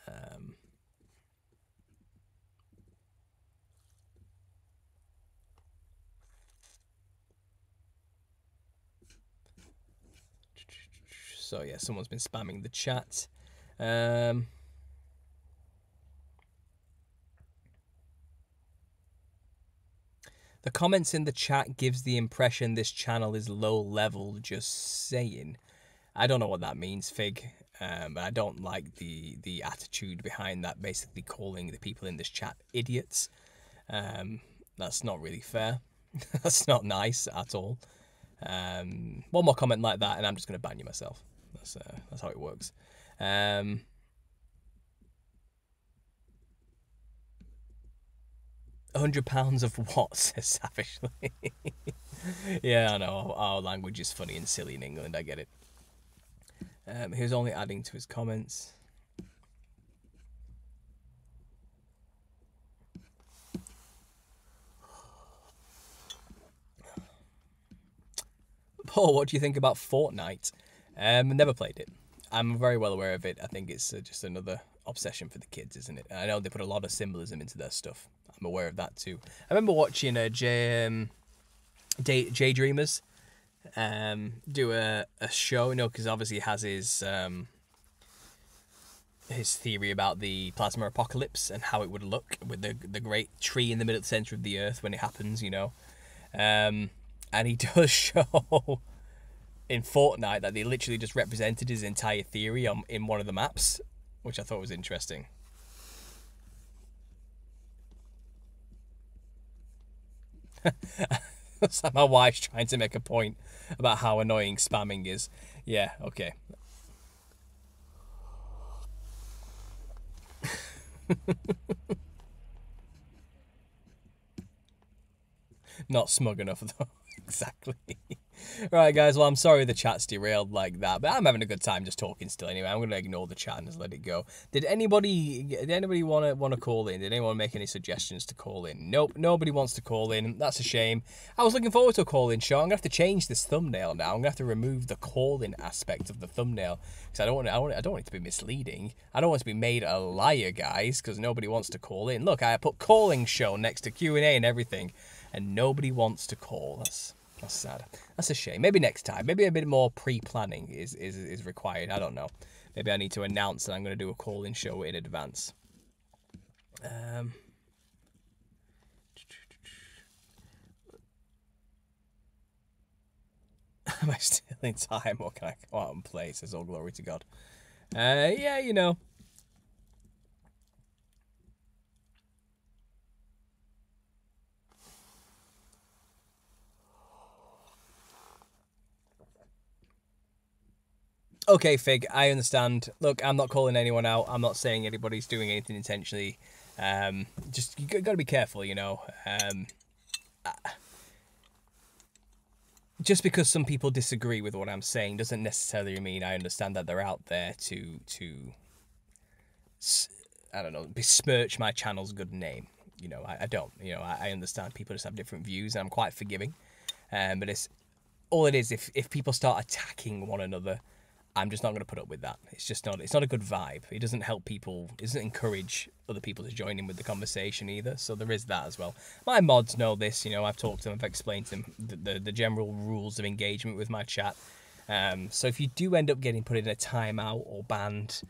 Um, so yeah, someone's been spamming the chat. Um, The comments in the chat gives the impression this channel is low level, just saying. I don't know what that means, Fig. Um, I don't like the the attitude behind that, basically calling the people in this chat idiots. Um, that's not really fair. that's not nice at all. Um, one more comment like that, and I'm just going to ban you myself. That's uh, that's how it works. Um, hundred pounds of what? says savagely. yeah, I know. Our language is funny and silly in England. I get it. Um, he was only adding to his comments. Paul, what do you think about Fortnite? Um, never played it. I'm very well aware of it. I think it's uh, just another obsession for the kids, isn't it? I know they put a lot of symbolism into their stuff. I'm aware of that too. I remember watching a J, um, Day, J Dreamers um, do a, a show, you know, because obviously he has his um, his theory about the plasma apocalypse and how it would look with the the great tree in the middle of the center of the earth when it happens, you know. Um, and he does show in Fortnite that they literally just represented his entire theory on in one of the maps, which I thought was interesting. so my wife's trying to make a point about how annoying spamming is. Yeah, okay. Not smug enough though. exactly. Right, guys. Well, I'm sorry the chat's derailed like that, but I'm having a good time just talking still. Anyway, I'm going to ignore the chat and just let it go. Did anybody did anybody want to want to call in? Did anyone make any suggestions to call in? Nope, nobody wants to call in. That's a shame. I was looking forward to a call in show. I'm gonna have to change this thumbnail now. I'm gonna have to remove the call in aspect of the thumbnail because I don't want I I don't want it to be misleading. I don't want to be made a liar, guys, because nobody wants to call in. Look, I put calling show next to Q and A and everything, and nobody wants to call. That's that's sad. That's a shame. Maybe next time. Maybe a bit more pre-planning is, is, is required. I don't know. Maybe I need to announce that I'm going to do a call-in show in advance. Um, Am I still in time or can I go out and play? Says all glory to God. Uh, yeah, you know. Okay, Fig, I understand. Look, I'm not calling anyone out. I'm not saying anybody's doing anything intentionally. Um, just you got to be careful, you know. Um, just because some people disagree with what I'm saying doesn't necessarily mean I understand that they're out there to to I don't know besmirch my channel's good name. you know, I, I don't. You know, I, I understand people just have different views, and I'm quite forgiving. Um, but it's all it is. If if people start attacking one another, I'm just not going to put up with that. It's just not. It's not a good vibe. It doesn't help people. It doesn't encourage other people to join in with the conversation either. So there is that as well. My mods know this. You know, I've talked to them. I've explained to them the the, the general rules of engagement with my chat. Um, so if you do end up getting put in a timeout or banned,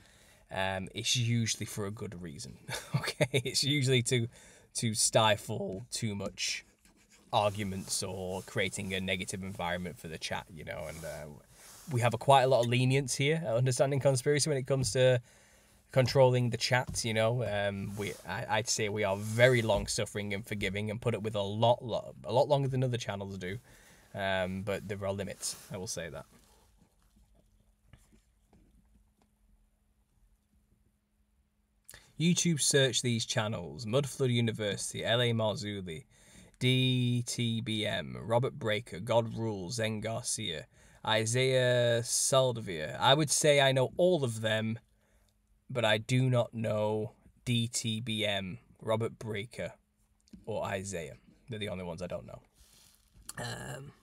um, it's usually for a good reason. okay, it's usually to to stifle too much arguments or creating a negative environment for the chat. You know, and uh, we have a quite a lot of lenience here at understanding conspiracy when it comes to controlling the chat. You know, um, we I, would say we are very long suffering and forgiving and put up with a lot, lot a lot longer than other channels do. Um, but there are limits. I will say that. YouTube search these channels Mudflood University, LA Marzulli, DTBM, Robert Breaker, God Rules, Zen Garcia, Isaiah Saldivar. I would say I know all of them, but I do not know DTBM, Robert Breaker, or Isaiah. They're the only ones I don't know. Um,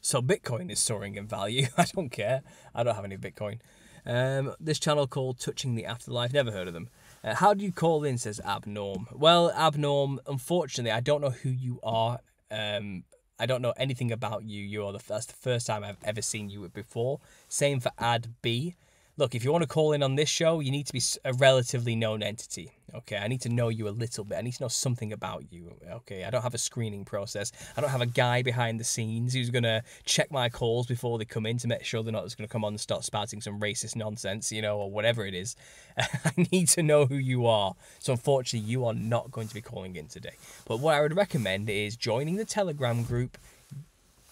so Bitcoin is soaring in value. I don't care. I don't have any Bitcoin. Um, this channel called Touching the Afterlife. Never heard of them. Uh, how do you call in? Says Abnorm. Well, Abnorm. Unfortunately, I don't know who you are. Um, I don't know anything about you. You're the that's the first time I've ever seen you before. Same for Ad B look, if you want to call in on this show, you need to be a relatively known entity. Okay, I need to know you a little bit. I need to know something about you. Okay, I don't have a screening process. I don't have a guy behind the scenes who's gonna check my calls before they come in to make sure they're not just gonna come on and start spouting some racist nonsense, you know, or whatever it is. I need to know who you are. So unfortunately, you are not going to be calling in today. But what I would recommend is joining the Telegram group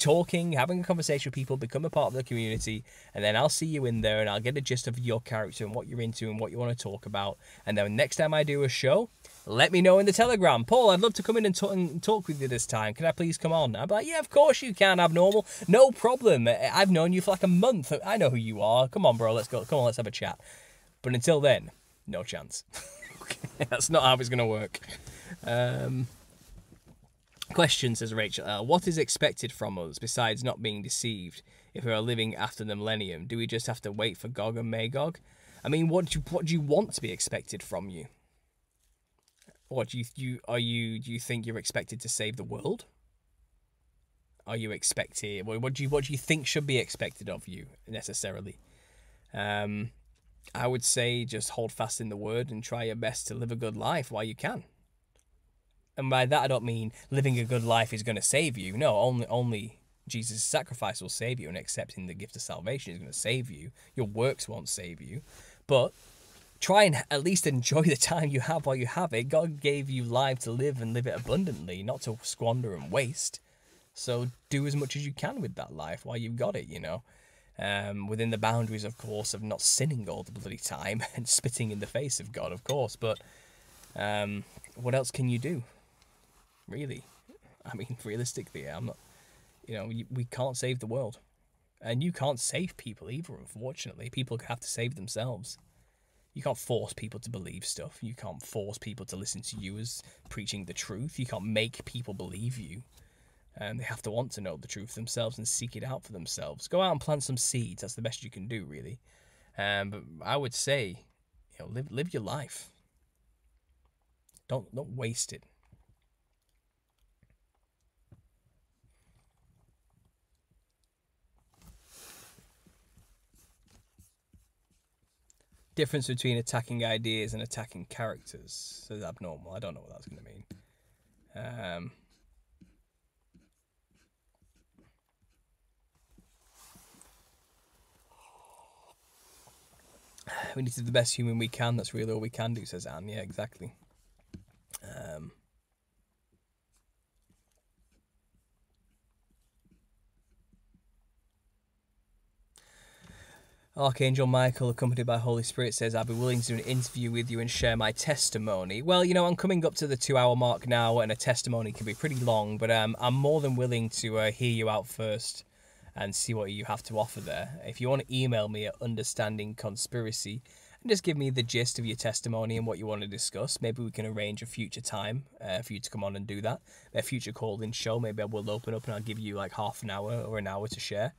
talking, having a conversation with people, become a part of the community, and then I'll see you in there and I'll get a gist of your character and what you're into and what you want to talk about. And then next time I do a show, let me know in the Telegram. Paul, I'd love to come in and, talk, and talk with you this time. Can I please come on? I'm like, yeah, of course you can, Abnormal. No problem. I've known you for like a month. I know who you are. Come on, bro. Let's go. Come on, let's have a chat. But until then, no chance. okay, that's not how it's going to work. Um, Question, says Rachel L. What is expected from us besides not being deceived if we are living after the millennium? Do we just have to wait for Gog and Magog? I mean, what do you, what do you want to be expected from you? What do you, you are you do you think you're expected to save the world? Are you expected? What do you what do you think should be expected of you necessarily? Um, I would say just hold fast in the word and try your best to live a good life while you can and by that I don't mean living a good life is going to save you. No, only only Jesus' sacrifice will save you, and accepting the gift of salvation is going to save you. Your works won't save you, but try and at least enjoy the time you have while you have it. God gave you life to live and live it abundantly, not to squander and waste. So do as much as you can with that life while you've got it. You know. Um, within the boundaries, of course, of not sinning all the bloody time and spitting in the face of God, of course. But um, what else can you do? Really. I mean, realistically, I'm not, you know, we can't save the world. And you can't save people either, unfortunately. People have to save themselves. You can't force people to believe stuff. You can't force people to listen to you as preaching the truth. You can't make people believe you. And they have to want to know the truth themselves and seek it out for themselves. Go out and plant some seeds. That's the best you can do, really. Um, but I would say, you know, live live your life. Don't don't waste it. Difference between attacking ideas and attacking characters is abnormal. I don't know what that's going to mean. Um, we need to be the best human we can. That's really all we can do, says Anne. Yeah, exactly. Um, Archangel Michael, accompanied by Holy Spirit, says, I'll be willing to do an interview with you and share my testimony. Well, you know, I'm coming up to the two hour mark now, and a testimony can be pretty long, but um, I'm more than willing to uh, hear you out first and see what you have to offer there. If you want to email me at Understanding Conspiracy and just give me the gist of your testimony and what you want to discuss. Maybe we can arrange a future time uh, for you to come on and do that. A future call-in show. Maybe I will open up and I'll give you like half an hour or an hour to share.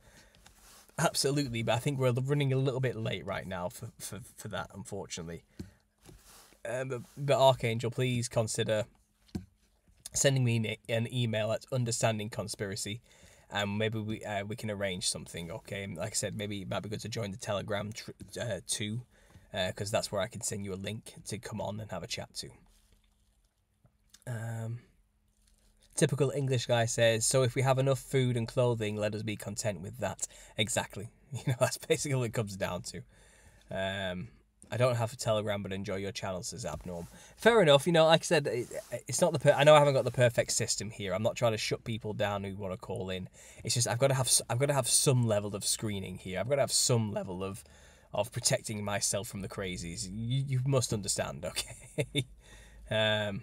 Absolutely, but I think we're running a little bit late right now for, for, for that, unfortunately. Um, but, but Archangel, please consider sending me an email at understanding conspiracy and maybe we uh, we can arrange something okay like i said maybe it might be good to join the telegram tr- uh, too because uh, that's where i can send you a link to come on and have a chat to um, typical english guy says so if we have enough food and clothing let us be content with that exactly you know that's basically what it comes down to um, I don't have a Telegram, but enjoy your channels as abnormal. Fair enough. You know, like I said, it, it's not the. Per- I know I haven't got the perfect system here. I'm not trying to shut people down who want to call in. It's just I've got to have. I've got to have some level of screening here. I've got to have some level of, of protecting myself from the crazies. You you must understand, okay? um.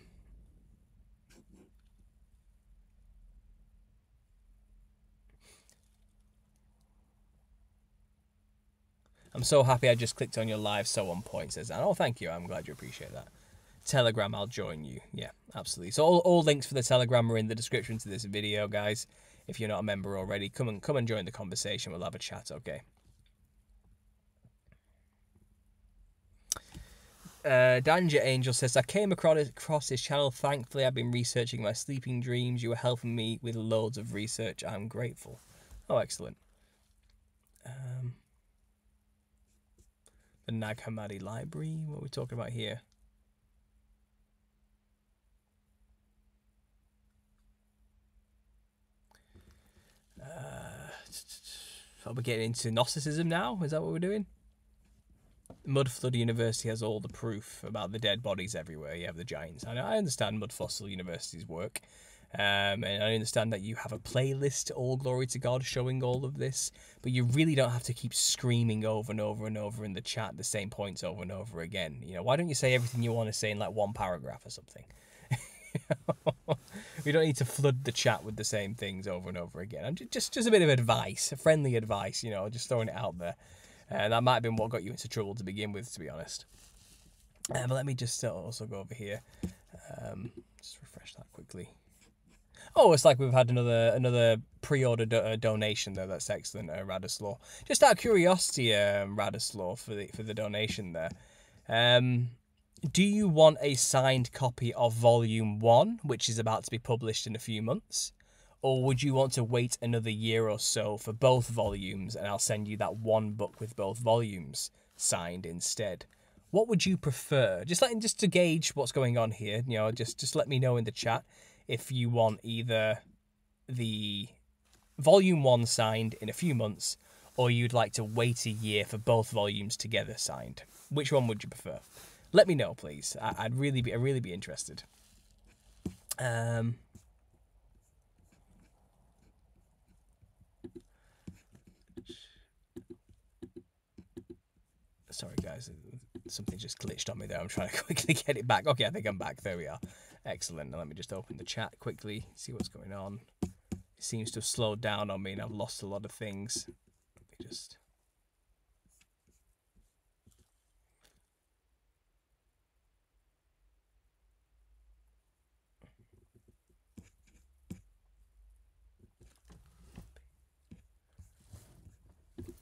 I'm so happy I just clicked on your live so on point, says Oh, thank you. I'm glad you appreciate that. Telegram, I'll join you. Yeah, absolutely. So all, all links for the Telegram are in the description to this video, guys. If you're not a member already, come and come and join the conversation. We'll have a chat, okay? Uh, Danger Angel says, I came across, this channel. Thankfully, I've been researching my sleeping dreams. You were helping me with loads of research. I'm grateful. Oh, excellent. Um, the Nag Hammadi Library. What are we talking about here? Uh, are we getting into Gnosticism now? Is that what we're doing? Mudflood University has all the proof about the dead bodies everywhere. You have the giants. I, I understand Mud Fossil University's work. Um, and I understand that you have a playlist, all glory to God, showing all of this, but you really don't have to keep screaming over and over and over in the chat the same points over and over again. You know, why don't you say everything you want to say in like one paragraph or something? we don't need to flood the chat with the same things over and over again. I'm just just a bit of advice, a friendly advice, you know, just throwing it out there. And uh, that might have been what got you into trouble to begin with, to be honest. Uh, but let me just also go over here. Um, just refresh that quickly. Oh, it's like we've had another another pre-order do- uh, donation there. That's excellent, uh, Radislaw. Just out of curiosity, um, Radislaw, for the for the donation there. Um, do you want a signed copy of Volume One, which is about to be published in a few months, or would you want to wait another year or so for both volumes, and I'll send you that one book with both volumes signed instead? What would you prefer? Just letting just to gauge what's going on here. You know, just just let me know in the chat if you want either the volume one signed in a few months or you'd like to wait a year for both volumes together signed. Which one would you prefer? Let me know, please. I- would really be, I'd really be interested. Um, sorry, guys. Something just glitched on me there. I'm trying to quickly get it back. Okay, I think I'm back. There we are. Excellent. Now let me just open the chat quickly, see what's going on. It seems to have slowed down on me and I've lost a lot of things. Let me just.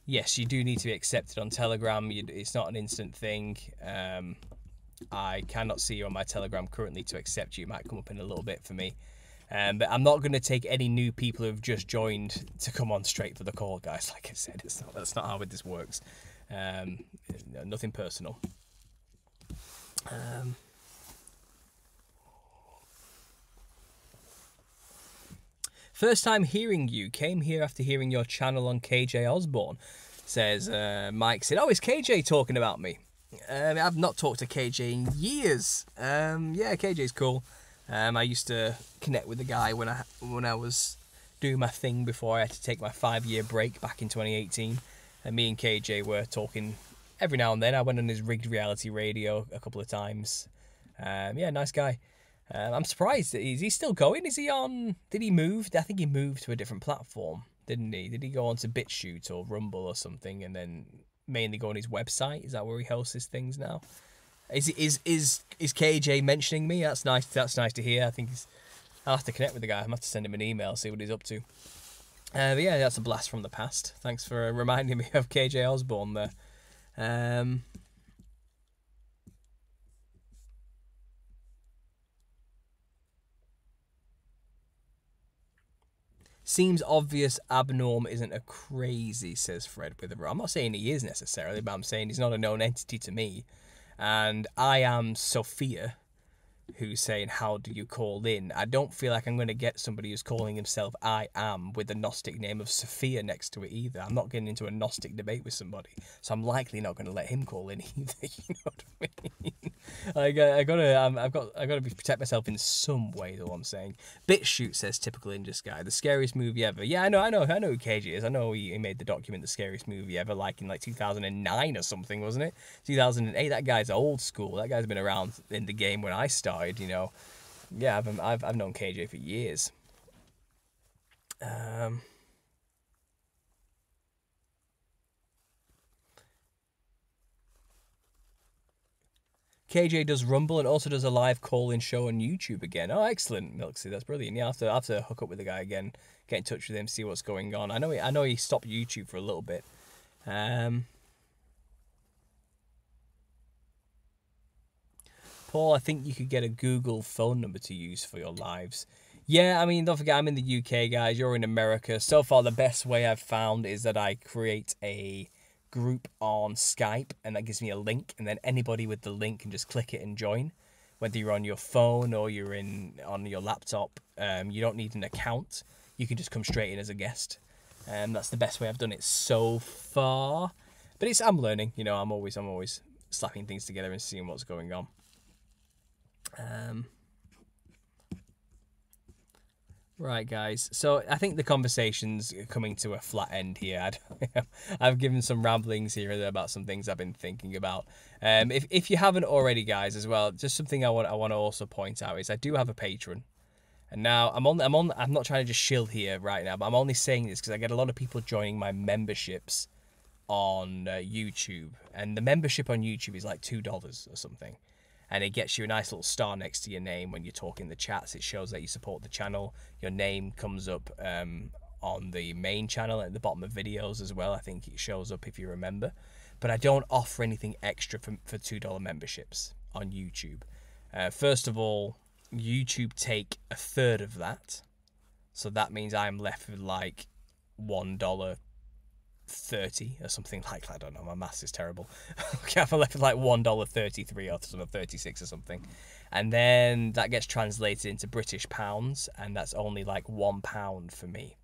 Yes, you do need to be accepted on Telegram. It's not an instant thing. Um, I cannot see you on my Telegram currently to accept you. It might come up in a little bit for me. Um, but I'm not going to take any new people who have just joined to come on straight for the call, guys. Like I said, it's not that's not how this works. Um, nothing personal. Um, first time hearing you. Came here after hearing your channel on KJ Osborne. Says uh, Mike said, "Oh, is KJ talking about me?" Um, I've not talked to KJ in years. Um, yeah, KJ's cool. Um, I used to connect with the guy when I when I was doing my thing before I had to take my five year break back in 2018. And me and KJ were talking every now and then. I went on his rigged reality radio a couple of times. Um, yeah, nice guy. Um, I'm surprised. Is he still going? Is he on? Did he move? I think he moved to a different platform, didn't he? Did he go on to BitChute or Rumble or something and then mainly go on his website. Is that where he hosts his things now? Is is is is KJ mentioning me? That's nice. That's nice to hear. I think he's. I'll have to connect with the guy. I'm have to send him an email, see what he's up to. Uh, but yeah, that's a blast from the past. Thanks for reminding me of KJ Osborne there. Um, Seems obvious Abnorm isn't a crazy, says Fred with I'm not saying he is necessarily, but I'm saying he's not a known entity to me. And I am Sophia, who's saying, How do you call in? I don't feel like I'm going to get somebody who's calling himself I am with the Gnostic name of Sophia next to it either. I'm not getting into a Gnostic debate with somebody, so I'm likely not going to let him call in either. You know what I mean? I, got, I gotta, um, I've got, I gotta protect myself in some way. All I'm saying. BitChute says typical Ninja guy, the scariest movie ever. Yeah, I know, I know, I know who KJ is. I know he, he made the document, the scariest movie ever, like in like 2009 or something, wasn't it? 2008. That guy's old school. That guy's been around in the game when I started. You know yeah, I've I've I've known KJ for years. Um. KJ does Rumble and also does a live call-in show on YouTube again. Oh, excellent, Milksy. That's brilliant. Yeah, I have to I have to hook up with the guy again, get in touch with him, see what's going on. I know he, I know he stopped YouTube for a little bit. Um, Paul, I think you could get a Google phone number to use for your lives. Yeah, I mean, don't forget, I'm in the UK, guys. You're in America. So far, the best way I've found is that I create a group on Skype, and that gives me a link, and then anybody with the link can just click it and join. Whether you're on your phone or you're in on your laptop, um, you don't need an account. You can just come straight in as a guest, and um, that's the best way I've done it so far. But it's I'm learning. You know, I'm always I'm always slapping things together and seeing what's going on. Um, right, guys. So I think the conversation's coming to a flat end here. I've given some ramblings here about some things I've been thinking about. Um, if if you haven't already, guys, as well, just something I want I want to also point out is I do have a Patreon. And now I'm on. I'm on. I'm not trying to just shill here right now, but I'm only saying this because I get a lot of people joining my memberships on uh, YouTube, and the membership on YouTube is like two dollars or something and it gets you a nice little star next to your name when you're talking the chats. It shows that you support the channel. Your name comes up um, on the main channel at the bottom of videos as well. I think it shows up if you remember. But I don't offer anything extra for, for $2 memberships on YouTube. Uh, first of all, YouTube take a third of that. So that means I'm left with like $1 thirty or something like that. I don't know. My maths is terrible. okay, I left with like one dollar thirty three or something thirty six or something, and then that gets translated into British pounds, and that's only like one pound for me.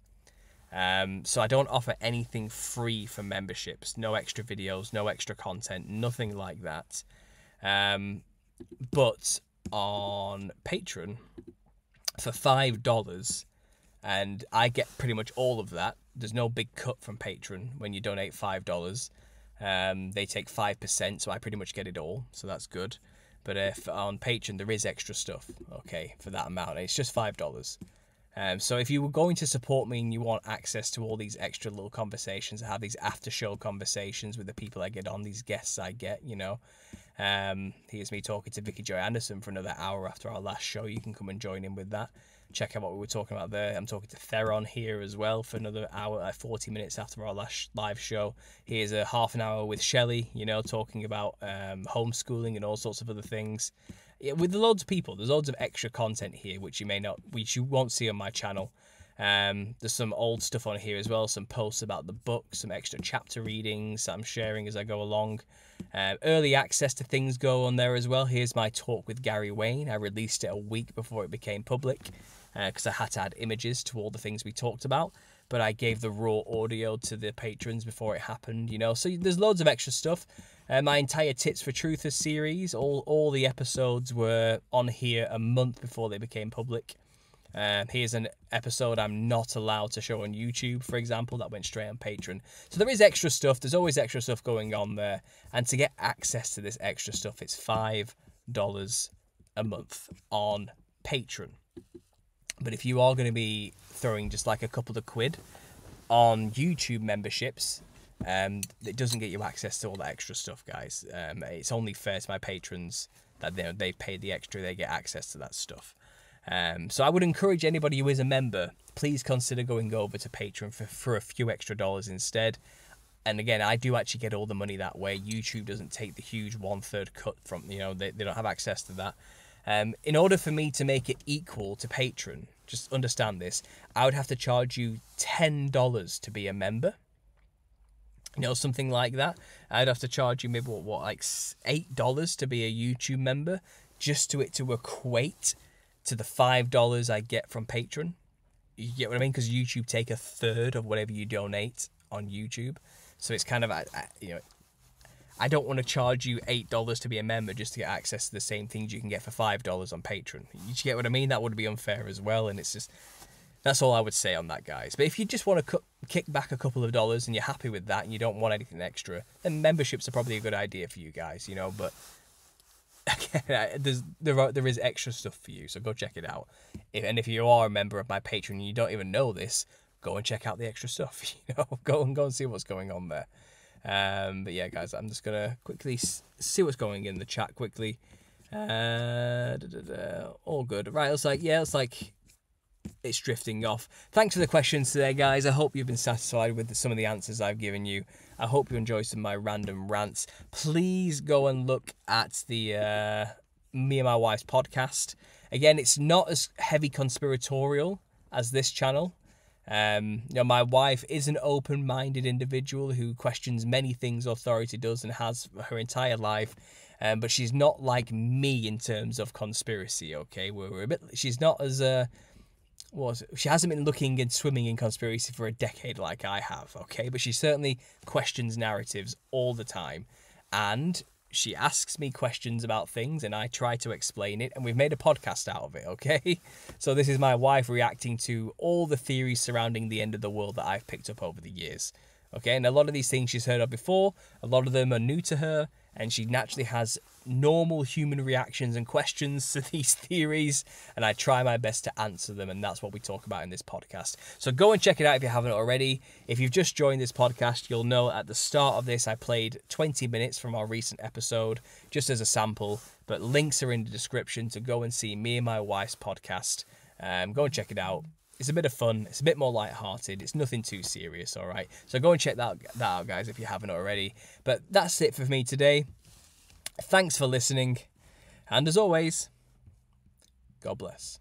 Um, so I don't offer anything free for memberships. No extra videos, no extra content, nothing like that. Um, but on Patreon, for five dollars, and I get pretty much all of that there's no big cut from Patreon when you donate five dollars. Um, they take five percent, so I pretty much get it all, so that's good. But if on Patreon there is extra stuff, okay, for that amount, it's just five dollars. Um, so if you were going to support me and you want access to all these extra little conversations, I have these after show conversations with the people I get on, these guests I get, you know. Um, here's me talking to Vicky Joy Anderson for another hour after our last show. You can come and join in with that check out what we were talking about there. I'm talking to Theron here as well for another hour, like 40 minutes after our last live show. Here's a half an hour with Shelley, you know, talking about um, homeschooling and all sorts of other things. Yeah, with loads of people, there's loads of extra content here which you may not, which you won't see on my channel. Um, there's some old stuff on here as well, some posts about the book, some extra chapter readings I'm sharing as I go along. Uh, early access to things go on there as well. Here's my talk with Gary Wayne. I released it a week before it became public because uh, I had to add images to all the things we talked about. But I gave the raw audio to the patrons before it happened, you know. So there's loads of extra stuff. Uh, my entire Tits for Truthers series, all all the episodes were on here a month before they became public. Uh, here's an episode I'm not allowed to show on YouTube, for example, that went straight on Patreon. So there is extra stuff. There's always extra stuff going on there. And to get access to this extra stuff, it's $5 a month on Patreon. But if you are going to be throwing just like a couple of quid on YouTube memberships, Um, it doesn't get you access to all that extra stuff, guys. Um, it's only fair to my patrons that they they've paid the extra, they get access to that stuff. Um, so I would encourage anybody who is a member, please consider going over to Patreon for, for a few extra dollars instead. And again, I do actually get all the money that way. YouTube doesn't take the huge one third cut from you know they, they don't have access to that. Um, in order for me to make it equal to Patreon, just understand this, I would have to charge you ten dollars to be a member. You know, something like that. I'd have to charge you maybe what, what like eight dollars to be a YouTube member, just to it to equate to the five dollars I get from Patreon. You get what I mean? Because YouTube take a third of whatever you donate on YouTube, so it's kind of you know, I don't want to charge you eight dollars to be a member just to get access to the same things you can get for five dollars on Patreon. You get what I mean? That would be unfair as well, and it's just that's all I would say on that, guys. But if you just want to kick back a couple of dollars and you're happy with that and you don't want anything extra, then memberships are probably a good idea for you guys, you know. But again, there's there are, there is extra stuff for you, so go check it out. If, and if you are a member of my Patreon and you don't even know this, go and check out the extra stuff. You know, go and go and see what's going on there. Um, but yeah, guys, I'm just gonna quickly see what's going in the chat quickly. Uh, da, da, da, all good. Right, it's like yeah, it's like it's drifting off. Thanks for the questions today, guys. I hope you've been satisfied with some of the answers I've given you. I hope you enjoy some of my random rants. Please go and look at the uh, Me and My Wife's podcast. Again, it's not as heavy conspiratorial as this channel. Um, you know, my wife is an open-minded individual who questions many things authority does and has her entire life. Um, but she's not like me in terms of conspiracy. Okay, we're, we're a bit. She's not as uh, was she hasn't been looking and swimming in conspiracy for a decade like I have, okay? But she certainly questions narratives all the time. And she asks me questions about things and I try to explain it and we've made a podcast out of it, okay? So this is my wife reacting to all the theories surrounding the end of the world that I've picked up over the years. Okay? And a lot of these things she's heard of before, a lot of them are new to her and she naturally has normal human reactions and questions to these theories, and I try my best to answer them, and that's what we talk about in this podcast. So go and check it out if you haven't already. If you've just joined this podcast, you'll know at the start of this I played 20 minutes from our recent episode just as a sample, but links are in the description to go and see me and my wife's podcast. Um, go and check it out. It's a bit of fun. It's a bit more light-hearted. It's nothing too serious, all right? So go and check that, that out, guys, if you haven't already. But that's it for me today. Thanks for listening. And as always, God bless.